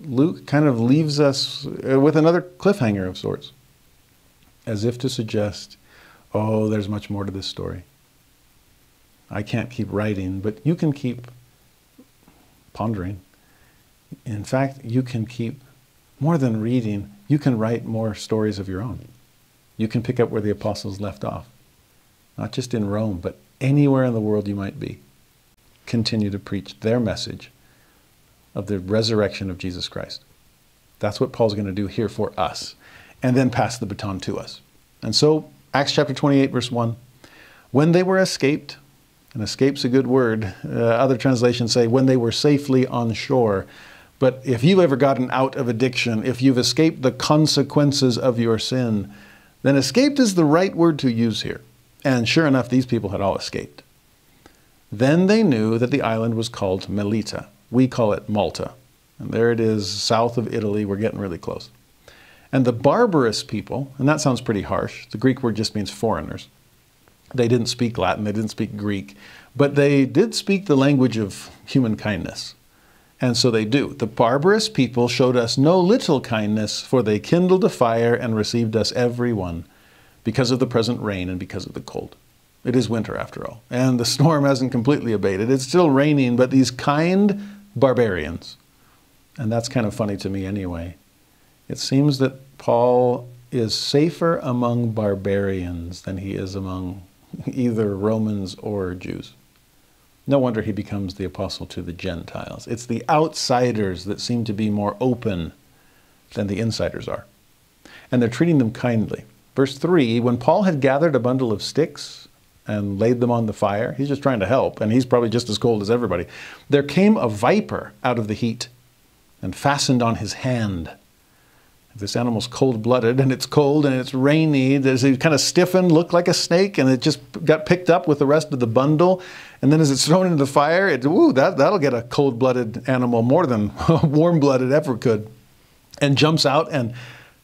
Luke kind of leaves us uh, with another cliffhanger of sorts, as if to suggest Oh, there's much more to this story. I can't keep writing, but you can keep pondering. In fact, you can keep more than reading, you can write more stories of your own. You can pick up where the apostles left off, not just in Rome, but anywhere in the world you might be. Continue to preach their message of the resurrection of Jesus Christ. That's what Paul's going to do here for us, and then pass the baton to us. And so Acts chapter 28, verse 1. When they were escaped, and escape's a good word. Uh, other translations say when they were safely on shore. But if you've ever gotten out of addiction, if you've escaped the consequences of your sin, then escaped is the right word to use here. And sure enough, these people had all escaped. Then they knew that the island was called Melita. We call it Malta. And there it is, south of Italy. We're getting really close. And the barbarous people, and that sounds pretty harsh, the Greek word just means foreigners. They didn't speak Latin, they didn't speak Greek, but they did speak the language of human kindness. And so they do. The barbarous people showed us no little kindness, for they kindled a fire and received us every one because of the present rain and because of the cold. It is winter after all, and the storm hasn't completely abated. It's still raining, but these kind barbarians, and that's kind of funny to me anyway, it seems that Paul is safer among barbarians than he is among either Romans or Jews. No wonder he becomes the apostle to the Gentiles. It's the outsiders that seem to be more open than the insiders are. And they're treating them kindly. Verse 3 When Paul had gathered a bundle of sticks and laid them on the fire, he's just trying to help, and he's probably just as cold as everybody. There came a viper out of the heat and fastened on his hand. If this animal's cold blooded and it's cold and it's rainy, does it kind of stiffen, look like a snake, and it just got picked up with the rest of the bundle? And then as it's thrown into the fire, it, ooh, that, that'll get a cold blooded animal more than <laughs> a warm blooded ever could. And jumps out and,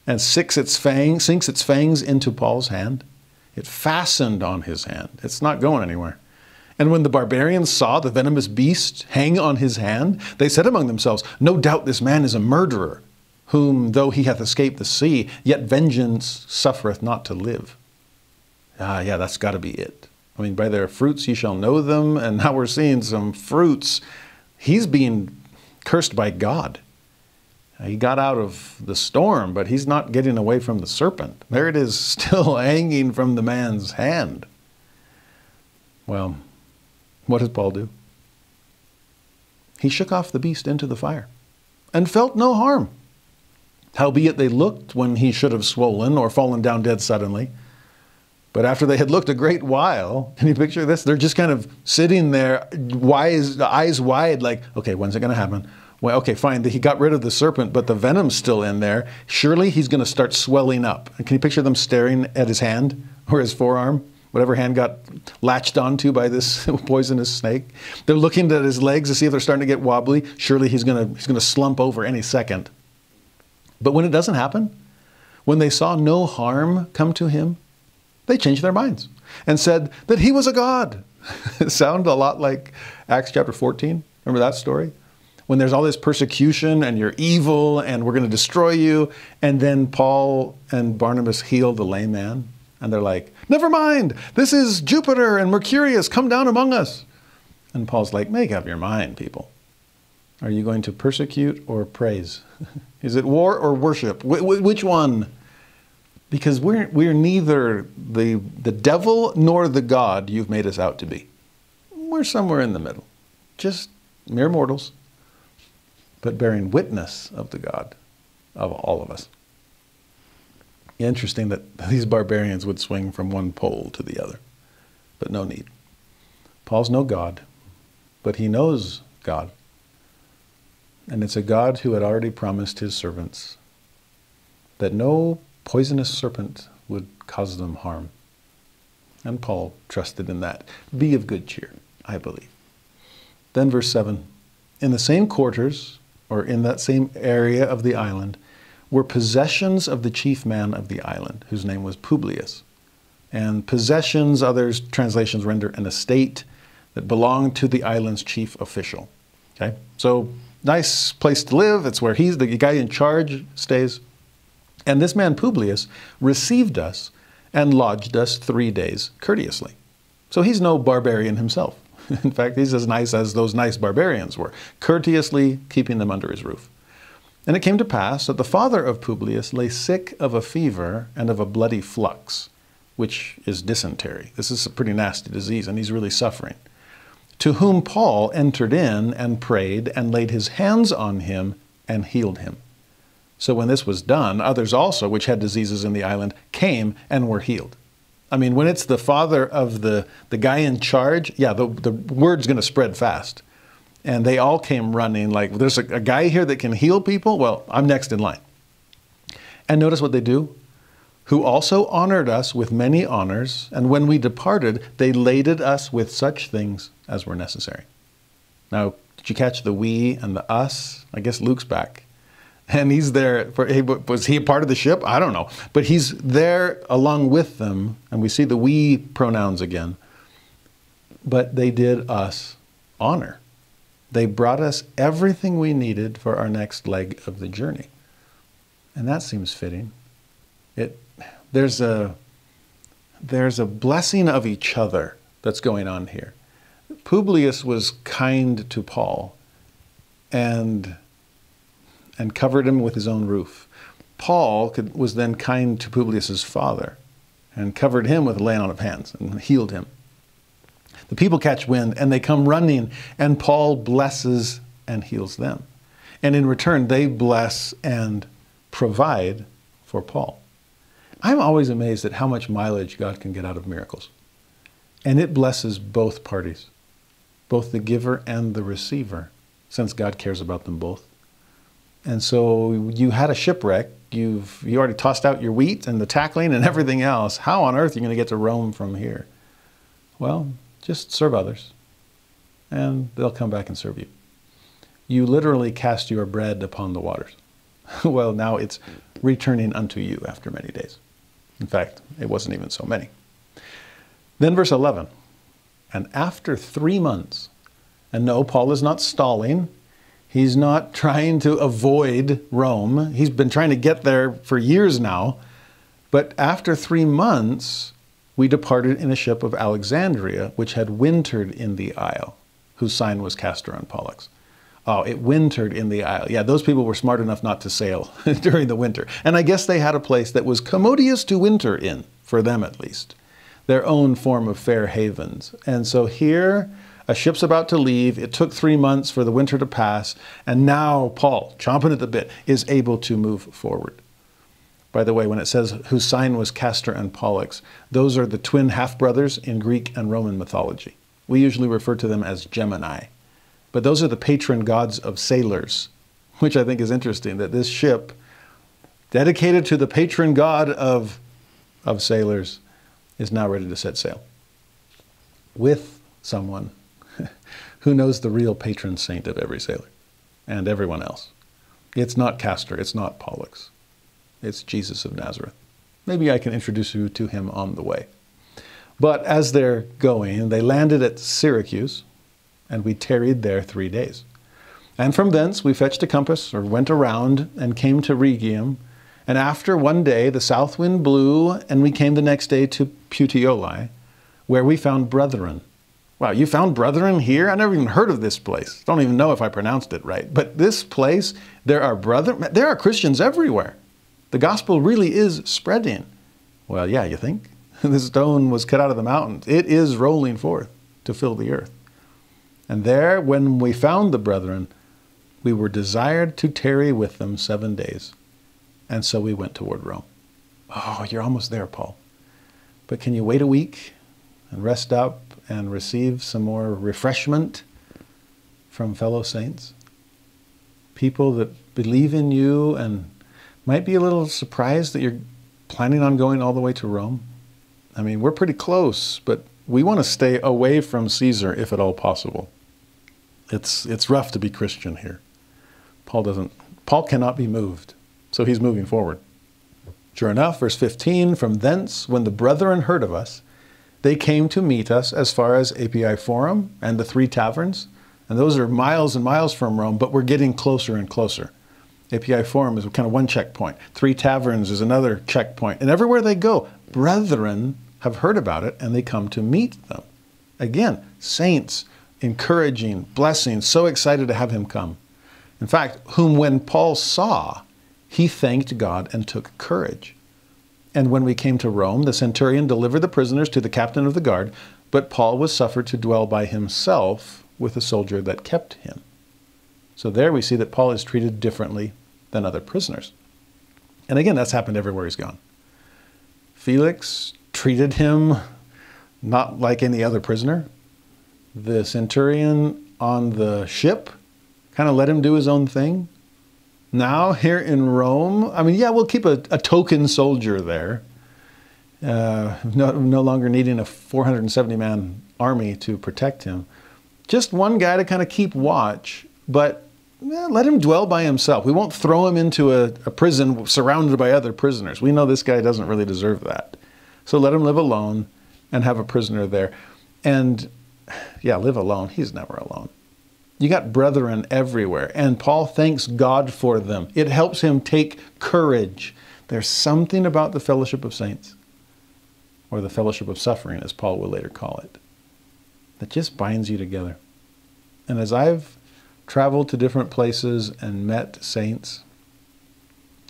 and sinks its, fang, sinks its fangs into Paul's hand. It fastened on his hand, it's not going anywhere. And when the barbarians saw the venomous beast hang on his hand, they said among themselves, No doubt this man is a murderer whom though he hath escaped the sea, yet vengeance suffereth not to live. Ah, yeah, that's got to be it. I mean, by their fruits ye shall know them, and now we're seeing some fruits. He's being cursed by God. He got out of the storm, but he's not getting away from the serpent. There it is, <laughs> still hanging from the man's hand. Well, what does Paul do? He shook off the beast into the fire and felt no harm. Howbeit they looked when he should have swollen or fallen down dead suddenly. But after they had looked a great while, <laughs> can you picture this? They're just kind of sitting there, wise, eyes wide, like, okay, when's it going to happen? Well, okay, fine. He got rid of the serpent, but the venom's still in there. Surely he's going to start swelling up. And can you picture them staring at his hand or his forearm? Whatever hand got latched onto by this <laughs> poisonous snake. They're looking at his legs to see if they're starting to get wobbly. Surely he's going to, he's going to slump over any second. But when it doesn't happen, when they saw no harm come to him, they changed their minds and said that he was a god. <laughs> Sound a lot like Acts chapter 14. Remember that story? when there's all this persecution and you're evil and we're going to destroy you. And then Paul and Barnabas heal the lame man. And they're like, Never mind, this is Jupiter and Mercurius, come down among us. And Paul's like, Make up your mind, people. Are you going to persecute or praise? <laughs> is it war or worship? Wh- which one? Because we're, we're neither the, the devil nor the God you've made us out to be. We're somewhere in the middle, just mere mortals but bearing witness of the God of all of us. Interesting that <laughs> these barbarians would swing from one pole to the other, but no need. Paul's no God, but he knows God. And it's a God who had already promised his servants that no poisonous serpent would cause them harm. And Paul trusted in that. Be of good cheer, I believe. Then, verse 7 In the same quarters, or in that same area of the island, were possessions of the chief man of the island, whose name was Publius. And possessions, others translations render an estate that belonged to the island's chief official. Okay? So nice place to live. It's where he's the guy in charge stays. And this man Publius received us and lodged us three days courteously. So he's no barbarian himself. <laughs> In fact, he's as nice as those nice barbarians were, courteously keeping them under his roof. And it came to pass that the father of Publius lay sick of a fever and of a bloody flux, which is dysentery. This is a pretty nasty disease, and he's really suffering. To whom Paul entered in and prayed and laid his hands on him and healed him. So when this was done, others also, which had diseases in the island, came and were healed. I mean, when it's the father of the, the guy in charge, yeah, the, the word's going to spread fast. And they all came running like, there's a, a guy here that can heal people? Well, I'm next in line. And notice what they do. Who also honored us with many honors, and when we departed, they laded us with such things as were necessary. Now, did you catch the we and the us? I guess Luke's back. And he's there for was he a part of the ship? I don't know. But he's there along with them and we see the we pronouns again. But they did us honor. They brought us everything we needed for our next leg of the journey. And that seems fitting. It there's a there's a blessing of each other that's going on here publius was kind to paul and and covered him with his own roof. Paul could, was then kind to Publius's father and covered him with laying on of hands and healed him. The people catch wind and they come running, and Paul blesses and heals them. And in return, they bless and provide for Paul. I'm always amazed at how much mileage God can get out of miracles. And it blesses both parties, both the giver and the receiver, since God cares about them both. And so you had a shipwreck. You've you already tossed out your wheat and the tackling and <laughs> everything else. How on earth are you going to get to Rome from here? Well, just serve others, and they'll come back and serve you. You literally cast your bread upon the waters. <laughs> well, now it's returning unto you after many days. In fact, it wasn't even so many. Then, verse 11. And after three months, and no, Paul is not stalling, He's not trying to avoid Rome. He's been trying to get there for years now. But after three months, we departed in a ship of Alexandria, which had wintered in the isle, whose sign was Castor and Pollux. Oh, it wintered in the isle. Yeah, those people were smart enough not to sail <laughs> during the winter. And I guess they had a place that was commodious to winter in, for them at least, their own form of fair havens. And so here, a ship's about to leave. It took three months for the winter to pass. And now Paul, chomping at the bit, is able to move forward. By the way, when it says whose sign was Castor and Pollux, those are the twin half brothers in Greek and Roman mythology. We usually refer to them as Gemini. But those are the patron gods of sailors, <laughs> which I think is interesting that this ship, dedicated to the patron god of, of sailors, is now ready to set sail with someone <laughs> who knows the real patron saint of every sailor and everyone else. It's not Castor, it's not Pollux, it's Jesus of Nazareth. Maybe I can introduce you to him on the way. But as they're going, they landed at Syracuse, and we tarried there three days. And from thence we fetched a compass, or went around, and came to Rhegium. And after one day the south wind blew, and we came the next day to Puteoli, where we found brethren. Wow, you found brethren here? I never even heard of this place. Don't even know if I pronounced it right. But this place, there are brethren, there are Christians everywhere. The gospel really is spreading. Well, yeah, you think? <laughs> the stone was cut out of the mountain. It is rolling forth to fill the earth. And there, when we found the brethren, we were desired to tarry with them seven days. And so we went toward Rome. Oh, you're almost there, Paul. But can you wait a week and rest up and receive some more refreshment from fellow saints? People that believe in you and might be a little surprised that you're planning on going all the way to Rome. I mean, we're pretty close, but we want to stay away from Caesar if at all possible. It's, it's rough to be Christian here. Paul doesn't, Paul cannot be moved, so he's moving forward. Sure enough, verse 15, from thence, when the brethren heard of us, they came to meet us as far as Appii Forum and the three taverns. And those are miles and miles from Rome, but we're getting closer and closer. Appii Forum is kind of one checkpoint. Three taverns is another checkpoint. And everywhere they go, brethren have heard about it and they come to meet them. Again, saints, encouraging, blessing, so excited to have him come. In fact, whom when Paul saw, he thanked God and took courage. And when we came to Rome, the centurion delivered the prisoners to the captain of the guard, but Paul was suffered to dwell by himself with the soldier that kept him. So there we see that Paul is treated differently than other prisoners. And again, that's happened everywhere he's gone. Felix treated him not like any other prisoner. The centurion on the ship kind of let him do his own thing. Now, here in Rome, I mean, yeah, we'll keep a, a token soldier there, uh, no, no longer needing a 470 man army to protect him. Just one guy to kind of keep watch, but yeah, let him dwell by himself. We won't throw him into a, a prison surrounded by other prisoners. We know this guy doesn't really deserve that. So let him live alone and have a prisoner there. And <sighs> yeah, live alone. He's never alone. You got brethren everywhere, and Paul thanks God for them. It helps him take courage. There's something about the fellowship of saints, or the fellowship of suffering, as Paul will later call it, that just binds you together. And as I've traveled to different places and met saints,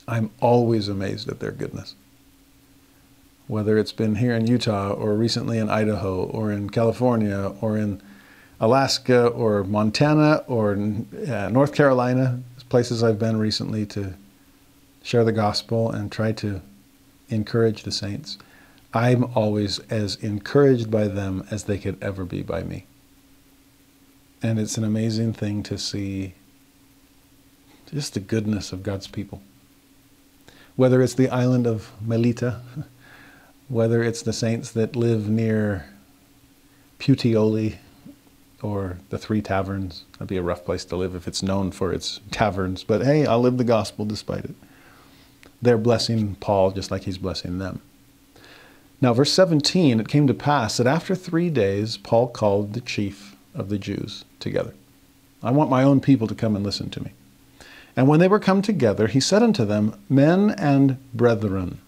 I'm always amazed at their goodness. Whether it's been here in Utah or recently in Idaho or in California or in Alaska or Montana or uh, North Carolina, places I've been recently to share the gospel and try to encourage the saints. I'm always as encouraged by them as they could ever be by me. And it's an amazing thing to see just the goodness of God's people. Whether it's the island of Melita, <laughs> whether it's the saints that live near Puteoli or the Three Taverns. That'd be a rough place to live if it's known for its taverns, but hey, I'll live the gospel despite it. They're blessing Paul just like he's blessing them. Now, verse 17 it came to pass that after three days, Paul called the chief of the Jews together. I want my own people to come and listen to me. And when they were come together, he said unto them, Men and brethren,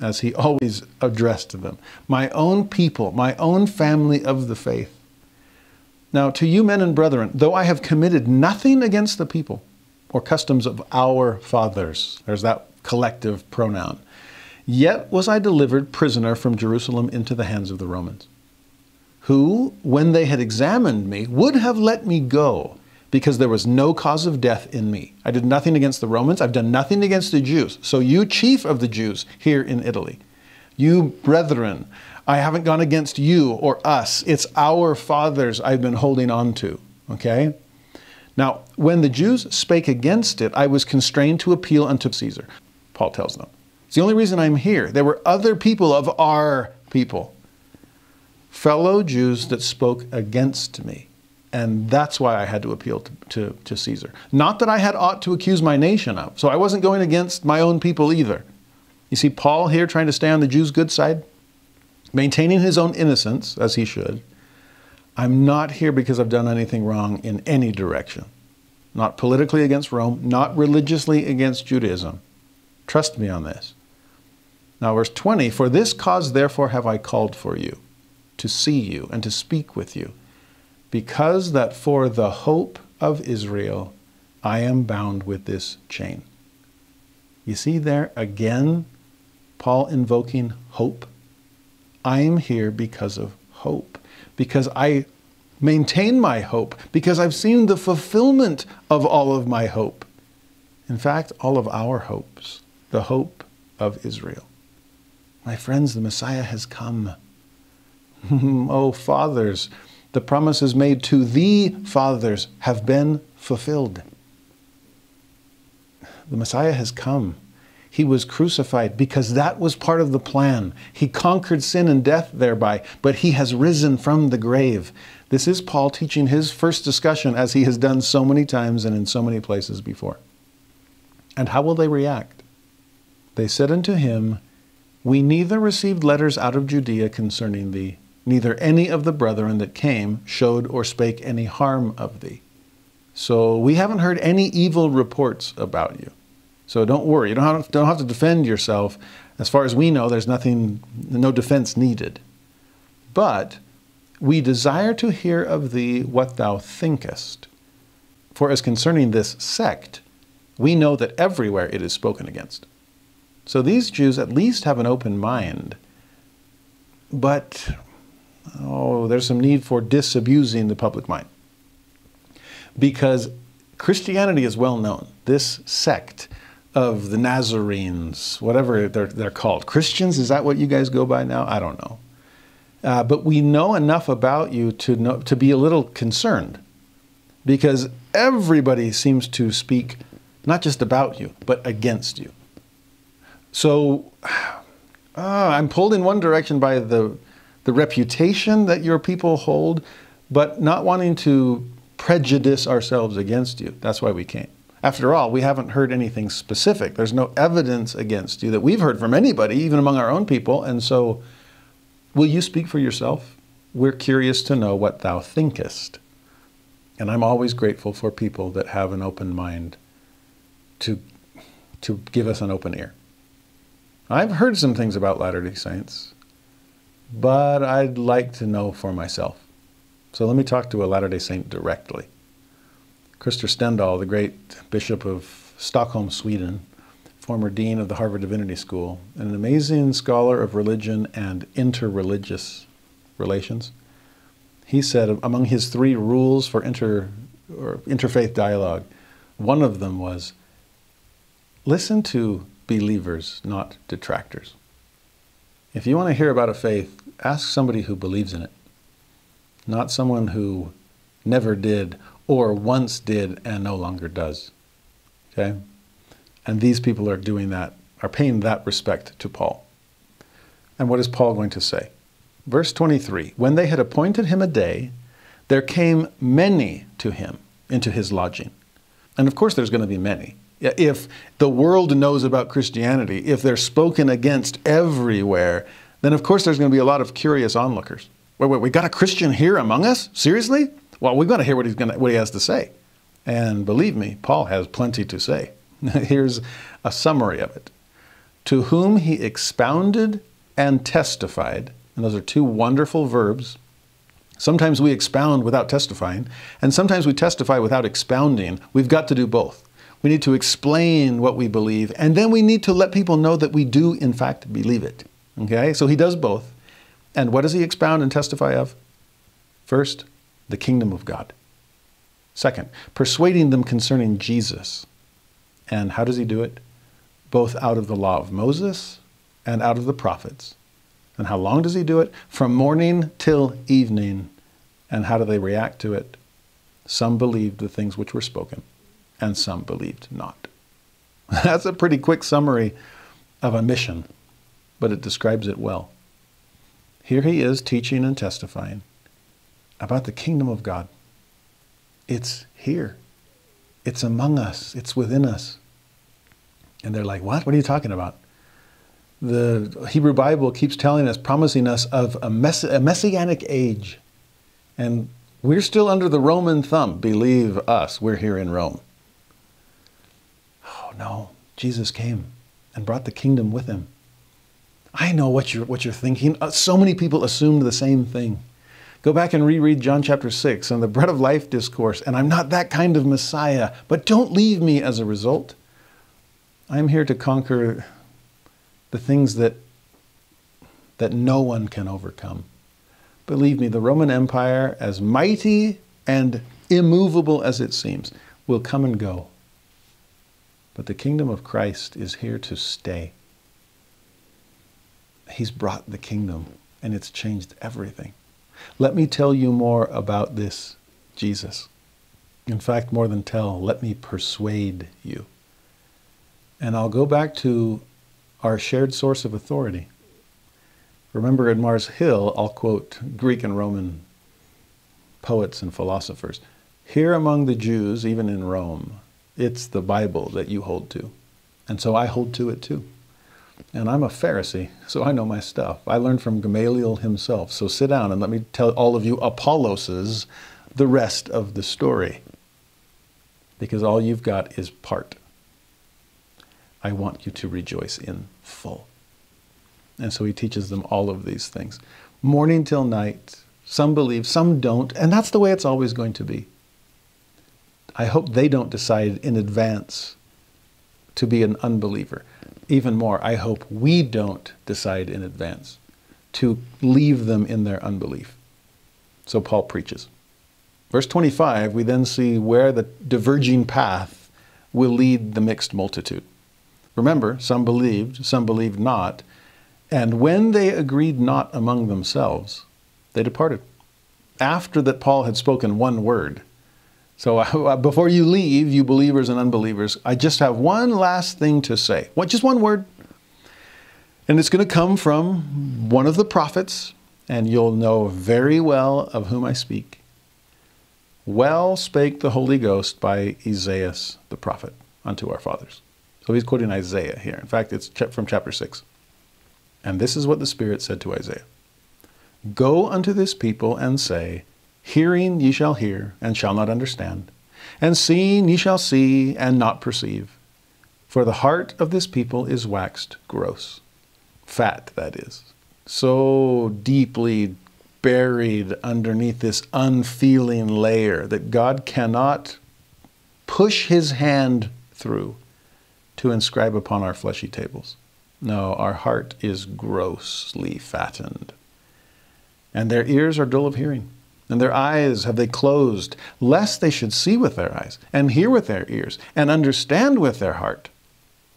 as he <laughs> always addressed them, my own people, my own family of the faith. Now, to you, men and brethren, though I have committed nothing against the people or customs of our fathers, there's that collective pronoun, yet was I delivered prisoner from Jerusalem into the hands of the Romans, who, when they had examined me, would have let me go because there was no cause of death in me. I did nothing against the Romans, I've done nothing against the Jews. So, you, chief of the Jews here in Italy, you, brethren, I haven't gone against you or us. It's our fathers I've been holding on to. Okay? Now, when the Jews spake against it, I was constrained to appeal unto Caesar. Paul tells them. It's the only reason I'm here. There were other people of our people, fellow Jews that spoke against me. And that's why I had to appeal to, to, to, Caesar. Not that I had aught to accuse my nation of. So I wasn't going against my own people either. You see, Paul here trying to stay on the Jews' good side, maintaining his own innocence, as he should. I'm not here because I've done anything wrong in any direction. Not politically against Rome, not religiously against Judaism. Trust me on this. Now, verse 20 For this cause, therefore, have I called for you, to see you and to speak with you because that for the hope of Israel I am bound with this chain. You see there again, Paul invoking hope. I am here because of hope, because I maintain my hope, because I've seen the fulfillment of all of my hope. In fact, all of our hopes, the hope of Israel. My friends, the Messiah has come. <laughs> oh, fathers, the promises made to the fathers have been fulfilled. The Messiah has come. He was crucified because that was part of the plan. He conquered sin and death thereby, but he has risen from the grave. This is Paul teaching his first discussion, as he has done so many times and in so many places before. And how will they react? They said unto him, We neither received letters out of Judea concerning thee, neither any of the brethren that came showed or spake any harm of thee. So we haven't heard any evil reports about you. So don't worry. You don't have, don't have to defend yourself. As far as we know, there's nothing, no defense needed. But we desire to hear of thee what thou thinkest. For as concerning this sect, we know that everywhere it is spoken against. So these Jews at least have an open mind. But oh, there's some need for disabusing the public mind. Because Christianity is well known. This sect of the Nazarenes, whatever they're, they're called, Christians, is that what you guys go by now? I don't know. Uh, but we know enough about you to, know, to be a little concerned because everybody seems to speak not just about you, but against you. So uh, <sighs> I'm pulled in one direction by the the reputation that your people hold, but not wanting to prejudice ourselves against you. That's why we came. After all, we haven't heard anything specific. There's no evidence against you that we've heard from anybody, even among our own people. And so, will you speak for yourself? We're curious to know what thou thinkest. And I'm always grateful for people that have an open mind to, to give us an open ear. I've heard some things about Latter day Saints but I'd like to know for myself. So let me talk to a Latter day Saint directly. Krister Stendahl, the great bishop of Stockholm, Sweden, former dean of the Harvard Divinity School, and an amazing scholar of religion and interreligious relations. He said among his three rules for inter, or interfaith dialogue, one of them was listen to believers, not detractors. If you want to hear about a faith, ask somebody who believes in it, not someone who never did or once did and no longer does. Okay? And these people are doing that, are paying that respect to Paul. And what is Paul going to say? Verse 23 When they had appointed him a day, there came many to him into his lodging. And of course, there's going to be many. If the world knows about Christianity, if they're spoken against everywhere, then of course there's going to be a lot of curious onlookers. Wait, wait, we got a Christian here among us? Seriously? Well, we've got to hear what, he's gonna, what he has to say. And believe me, Paul has plenty to say. <laughs> Here's a summary of it. To whom he expounded and testified, and those are two wonderful verbs. Sometimes we expound without testifying, and sometimes we testify without expounding. We've got to do both. We need to explain what we believe, and then we need to let people know that we do, in fact, believe it. Okay? So he does both. And what does he expound and testify of? First, the kingdom of God. Second, persuading them concerning Jesus. And how does he do it? Both out of the law of Moses and out of the prophets. And how long does he do it? From morning till evening. And how do they react to it? Some believed the things which were spoken, and some believed not. <laughs> That's a pretty quick summary of a mission, but it describes it well. Here he is teaching and testifying about the kingdom of God. It's here, it's among us, it's within us. And they're like, What? What are you talking about? The Hebrew Bible keeps telling us, promising us of a, mess- a messianic age. And we're still under the Roman thumb. Believe us, we're here in Rome. Oh no, Jesus came and brought the kingdom with him. I know what you're, what you're thinking. Uh, so many people assumed the same thing. Go back and reread John chapter 6 and the bread of life discourse, and I'm not that kind of Messiah, but don't leave me as a result. I'm here to conquer the things that, that no one can overcome. Believe me, the Roman Empire, as mighty and immovable as it seems, will come and go. But the kingdom of Christ is here to stay. He's brought the kingdom, and it's changed everything. Let me tell you more about this Jesus. In fact, more than tell, let me persuade you. And I'll go back to our shared source of authority. Remember at Mars Hill, I'll quote Greek and Roman poets and philosophers. Here among the Jews, even in Rome, it's the Bible that you hold to. And so I hold to it too. And I'm a Pharisee, so I know my stuff. I learned from Gamaliel himself. So sit down and let me tell all of you Apolloses the rest of the story. Because all you've got is part. I want you to rejoice in full. And so he teaches them all of these things. Morning till night, some believe, some don't, and that's the way it's always going to be. I hope they don't decide in advance to be an unbeliever even more, I hope we don't decide in advance to leave them in their unbelief. So Paul preaches. Verse 25, we then see where the diverging path will lead the mixed multitude. Remember, some believed, some believed not. And when they agreed not among themselves, they departed. After that Paul had spoken one word, so <laughs> uh, before you leave, you believers and unbelievers, I just have one last thing to say. What, just one word. And it's going to come from one of the prophets, and you'll know very well of whom I speak. Well spake the Holy Ghost by Isaiah the prophet unto our fathers. So he's quoting Isaiah here. In fact, it's from chapter 6. And this is what the Spirit said to Isaiah Go unto this people and say, Hearing ye shall hear, and shall not understand, and seeing ye shall see, and not perceive. For the heart of this people is waxed gross, fat, that is, so deeply buried underneath this unfeeling layer that God cannot push his hand through to inscribe upon our fleshy tables. No, our heart is grossly fattened. And their ears are dull of hearing and their eyes have they closed, lest they should see with their eyes, and hear with their ears, and understand with their heart,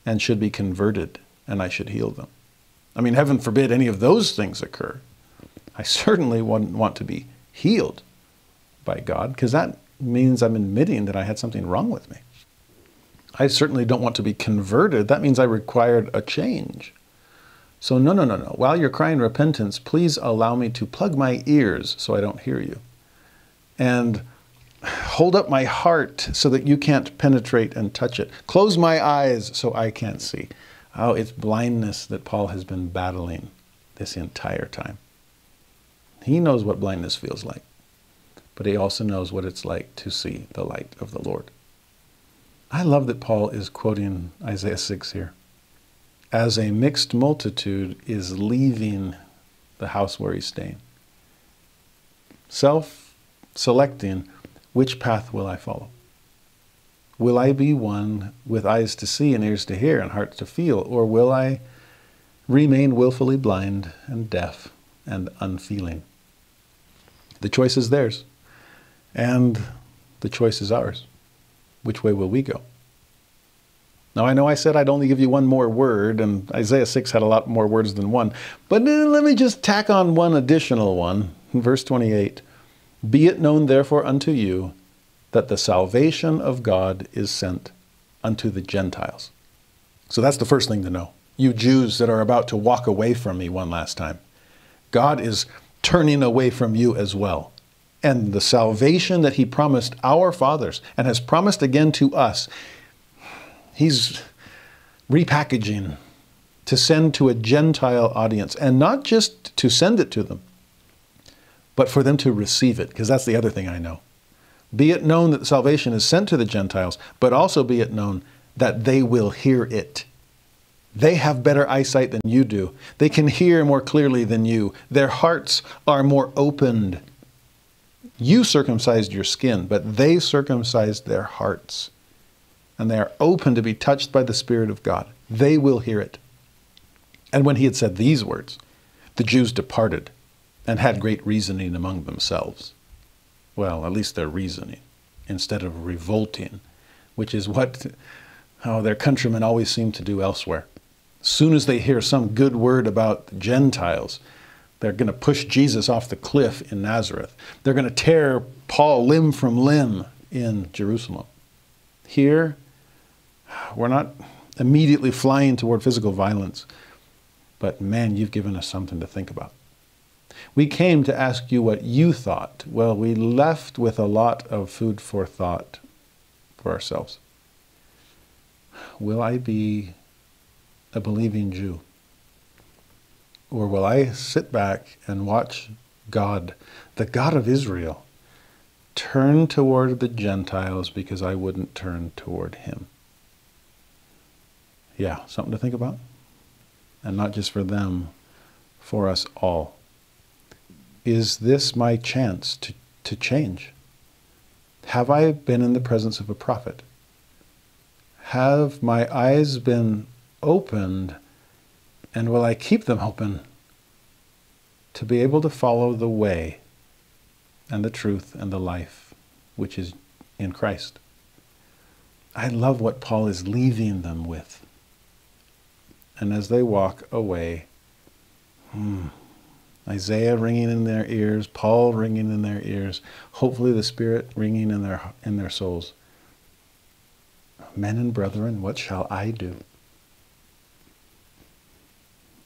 and should be converted, and I should heal them. I mean, heaven forbid any of those things occur. I certainly wouldn't want to be healed by God, because that means I'm admitting that I had something wrong with me. I certainly don't want to be converted. That means I required a change. So, no, no, no, no. While you're crying repentance, please allow me to plug my ears so I don't hear you. And hold up my heart so that you can't penetrate and touch it. Close my eyes so I can't see. Oh, it's blindness that Paul has been battling this entire time. He knows what blindness feels like. but he also knows what it's like to see the light of the Lord. I love that Paul is quoting Isaiah 6 here. As a mixed multitude is leaving the house where he's staying, self selecting which path will I follow? Will I be one with eyes to see and ears to hear and heart to feel, or will I remain willfully blind and deaf and unfeeling? The choice is theirs, and the choice is ours. Which way will we go? Now, I know I said I'd only give you one more word, and Isaiah 6 had a lot more words than one, but uh, let me just tack on one additional one. Verse 28 Be it known, therefore, unto you that the salvation of God is sent unto the Gentiles. So that's the first thing to know. You Jews that are about to walk away from me one last time, God is turning away from you as well. And the salvation that He promised our fathers and has promised again to us, He's repackaging to send to a Gentile audience, and not just to send it to them, but for them to receive it, because that's the other thing I know. Be it known that salvation is sent to the Gentiles, but also be it known that they will hear it. They have better eyesight than you do. They can hear more clearly than you. Their hearts are more opened. You circumcised your skin, but they circumcised their hearts. And they are open to be touched by the Spirit of God. They will hear it. And when he had said these words, the Jews departed and had great reasoning among themselves well, at least they're reasoning instead of revolting, which is what how their countrymen always seem to do elsewhere. Soon as they hear some good word about the Gentiles, they're going to push Jesus off the cliff in Nazareth. They're going to tear Paul limb from limb in Jerusalem. Here, we're not immediately flying toward physical violence, but man, you've given us something to think about. We came to ask you what you thought. Well, we left with a lot of food for thought for ourselves. Will I be a believing Jew? Or will I sit back and watch God, the God of Israel, turn toward the Gentiles because I wouldn't turn toward him? Yeah, something to think about. And not just for them, for us all is this my chance to, to change? Have I been in the presence of a prophet? Have my eyes been opened, and will I keep them open to be able to follow the way and the truth and the life which is in Christ? I love what Paul is leaving them with. And as they walk away, hmm, Isaiah ringing in their ears, Paul ringing in their ears, hopefully the Spirit ringing in their, in their souls. Men and brethren, what shall I do?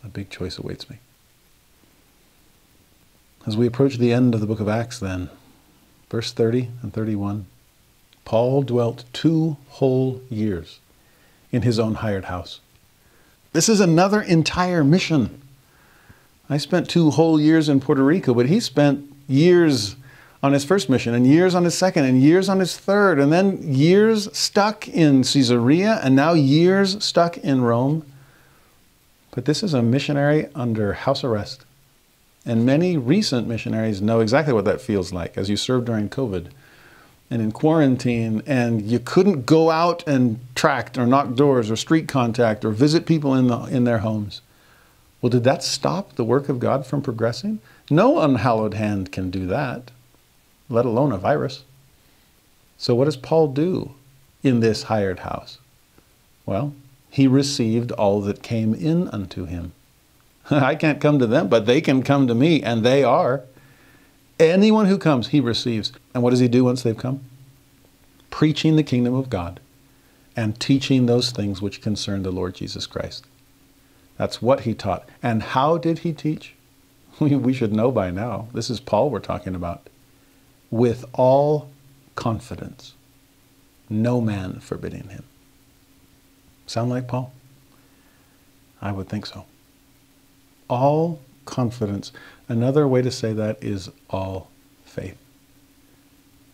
A big choice awaits me. As we approach the end of the book of Acts, then, verse 30 and 31, Paul dwelt two whole years in his own hired house. This is another entire mission. I spent two whole years in Puerto Rico, but he spent years on his first mission, and years on his second, and years on his third, and then years stuck in Caesarea, and now years stuck in Rome. But this is a missionary under house arrest. And many recent missionaries know exactly what that feels like as you served during COVID and in quarantine, and you couldn't go out and tract or knock doors or street contact or visit people in, the, in their homes. Well, did that stop the work of God from progressing? No unhallowed hand can do that, let alone a virus. So, what does Paul do in this hired house? Well, he received all that came in unto him. <laughs> I can't come to them, but they can come to me, and they are. Anyone who comes, he receives. And what does he do once they've come? Preaching the kingdom of God and teaching those things which concern the Lord Jesus Christ. That's what he taught. And how did he teach? <laughs> We, should know by now. This is Paul we're talking about. With all confidence, no man forbidding him. Sound like Paul? I would think so. All confidence. Another way to say that is all faith.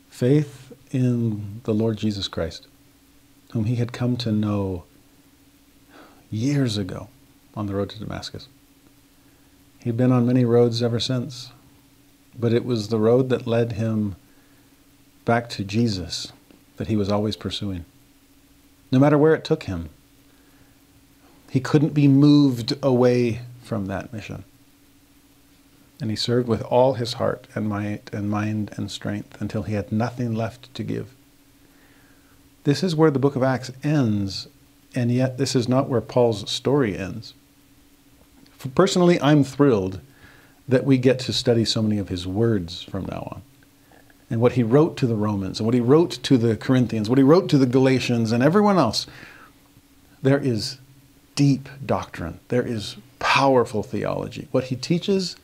faith in the Lord Jesus Christ, whom he had come to know years ago on the road to Damascus. He'd been on many roads ever since, but it was the road that led him back to Jesus that he was always pursuing. No matter where it took him, he couldn't be moved away from that mission. And he served with all his heart and might and mind and strength until he had nothing left to give. This is where the book of Acts ends, and yet this is not where Paul's story ends. Personally, I'm thrilled that we get to study so many of his words from now on. And what he wrote to the Romans, and what he wrote to the Corinthians, what he wrote to the Galatians, and everyone else. There is deep doctrine, there is powerful theology. What he teaches,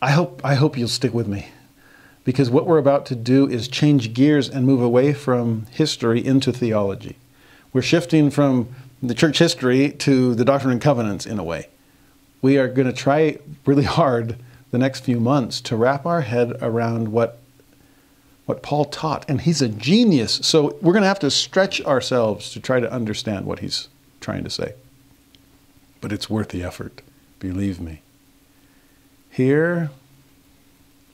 I hope, I hope you'll stick with me. Because what we're about to do is change gears and move away from history into theology. We're shifting from the church history to the Doctrine and Covenants in a way. We are going to try really hard the next few months to wrap our head around what what Paul taught. And he's a genius. So we're going to have to stretch ourselves to try to understand what he's trying to say. But it's worth the effort believe me here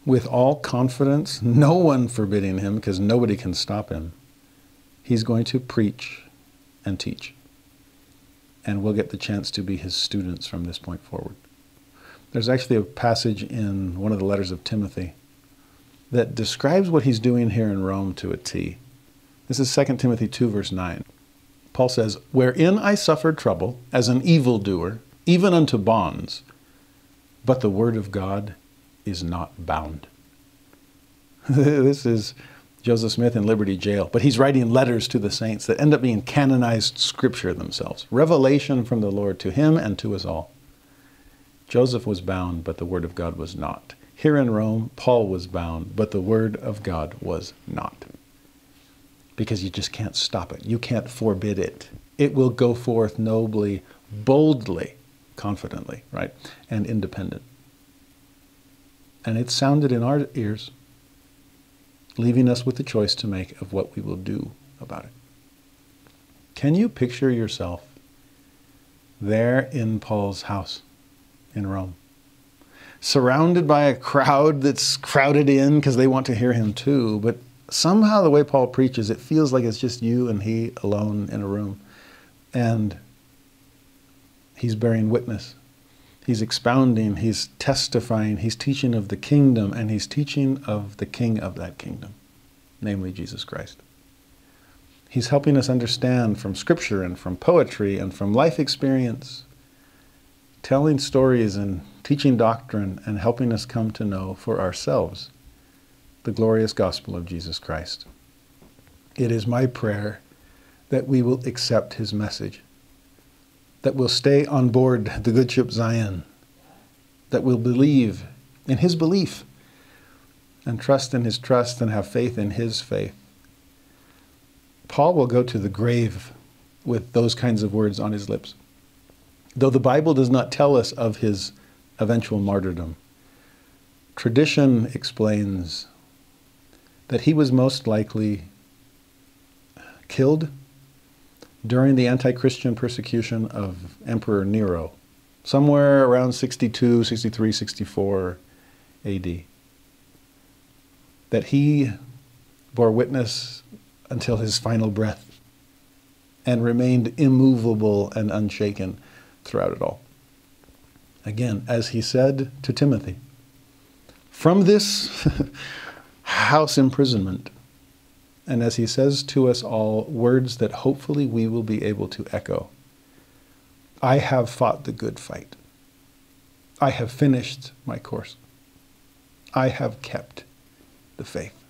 with all confidence no one forbidding him because nobody can stop him he's going to preach and teach and we'll get the chance to be his students from this point forward. There's actually a passage in one of the letters of Timothy that describes what he's doing here in Rome to a T. This is 2 Timothy 2, verse 9. Paul says, Wherein I suffered trouble as an evildoer, even unto bonds, but the word of God is not bound. <laughs> this is Joseph Smith in Liberty Jail, but he's writing letters to the saints that end up being canonized scripture themselves. Revelation from the Lord to him and to us all. Joseph was bound, but the word of God was not. Here in Rome, Paul was bound, but the word of God was not. Because you just can't stop it. You can't forbid it. It will go forth nobly, boldly, confidently, right? And independent. And it sounded in our ears leaving us with the choice to make of what we will do about it. Can you picture yourself there in Paul's house in Rome, surrounded by a crowd that's crowded in because they want to hear him too, but somehow the way Paul preaches, it feels like it's just you and he alone in a room. And he's bearing witness. He's expounding, he's testifying, he's teaching of the kingdom, and he's teaching of the king of that kingdom, namely Jesus Christ. He's helping us understand from scripture and from poetry and from life experience, telling stories and teaching doctrine and helping us come to know for ourselves the glorious gospel of Jesus Christ. It is my prayer that we will accept his message that will stay on board the good ship Zion, that will believe in his belief and trust in his trust and have faith in his faith. Paul will go to the grave with those kinds of words on his lips. Though the Bible does not tell us of his eventual martyrdom, tradition explains that he was most likely killed during the anti Christian persecution of Emperor Nero, somewhere around 62, 63, 64 AD. That he bore witness until his final breath and remained immovable and unshaken throughout it all. Again, as he said to Timothy, from this <laughs> house imprisonment, and as he says to us all, words that hopefully we will be able to echo I have fought the good fight. I have finished my course. I have kept the faith.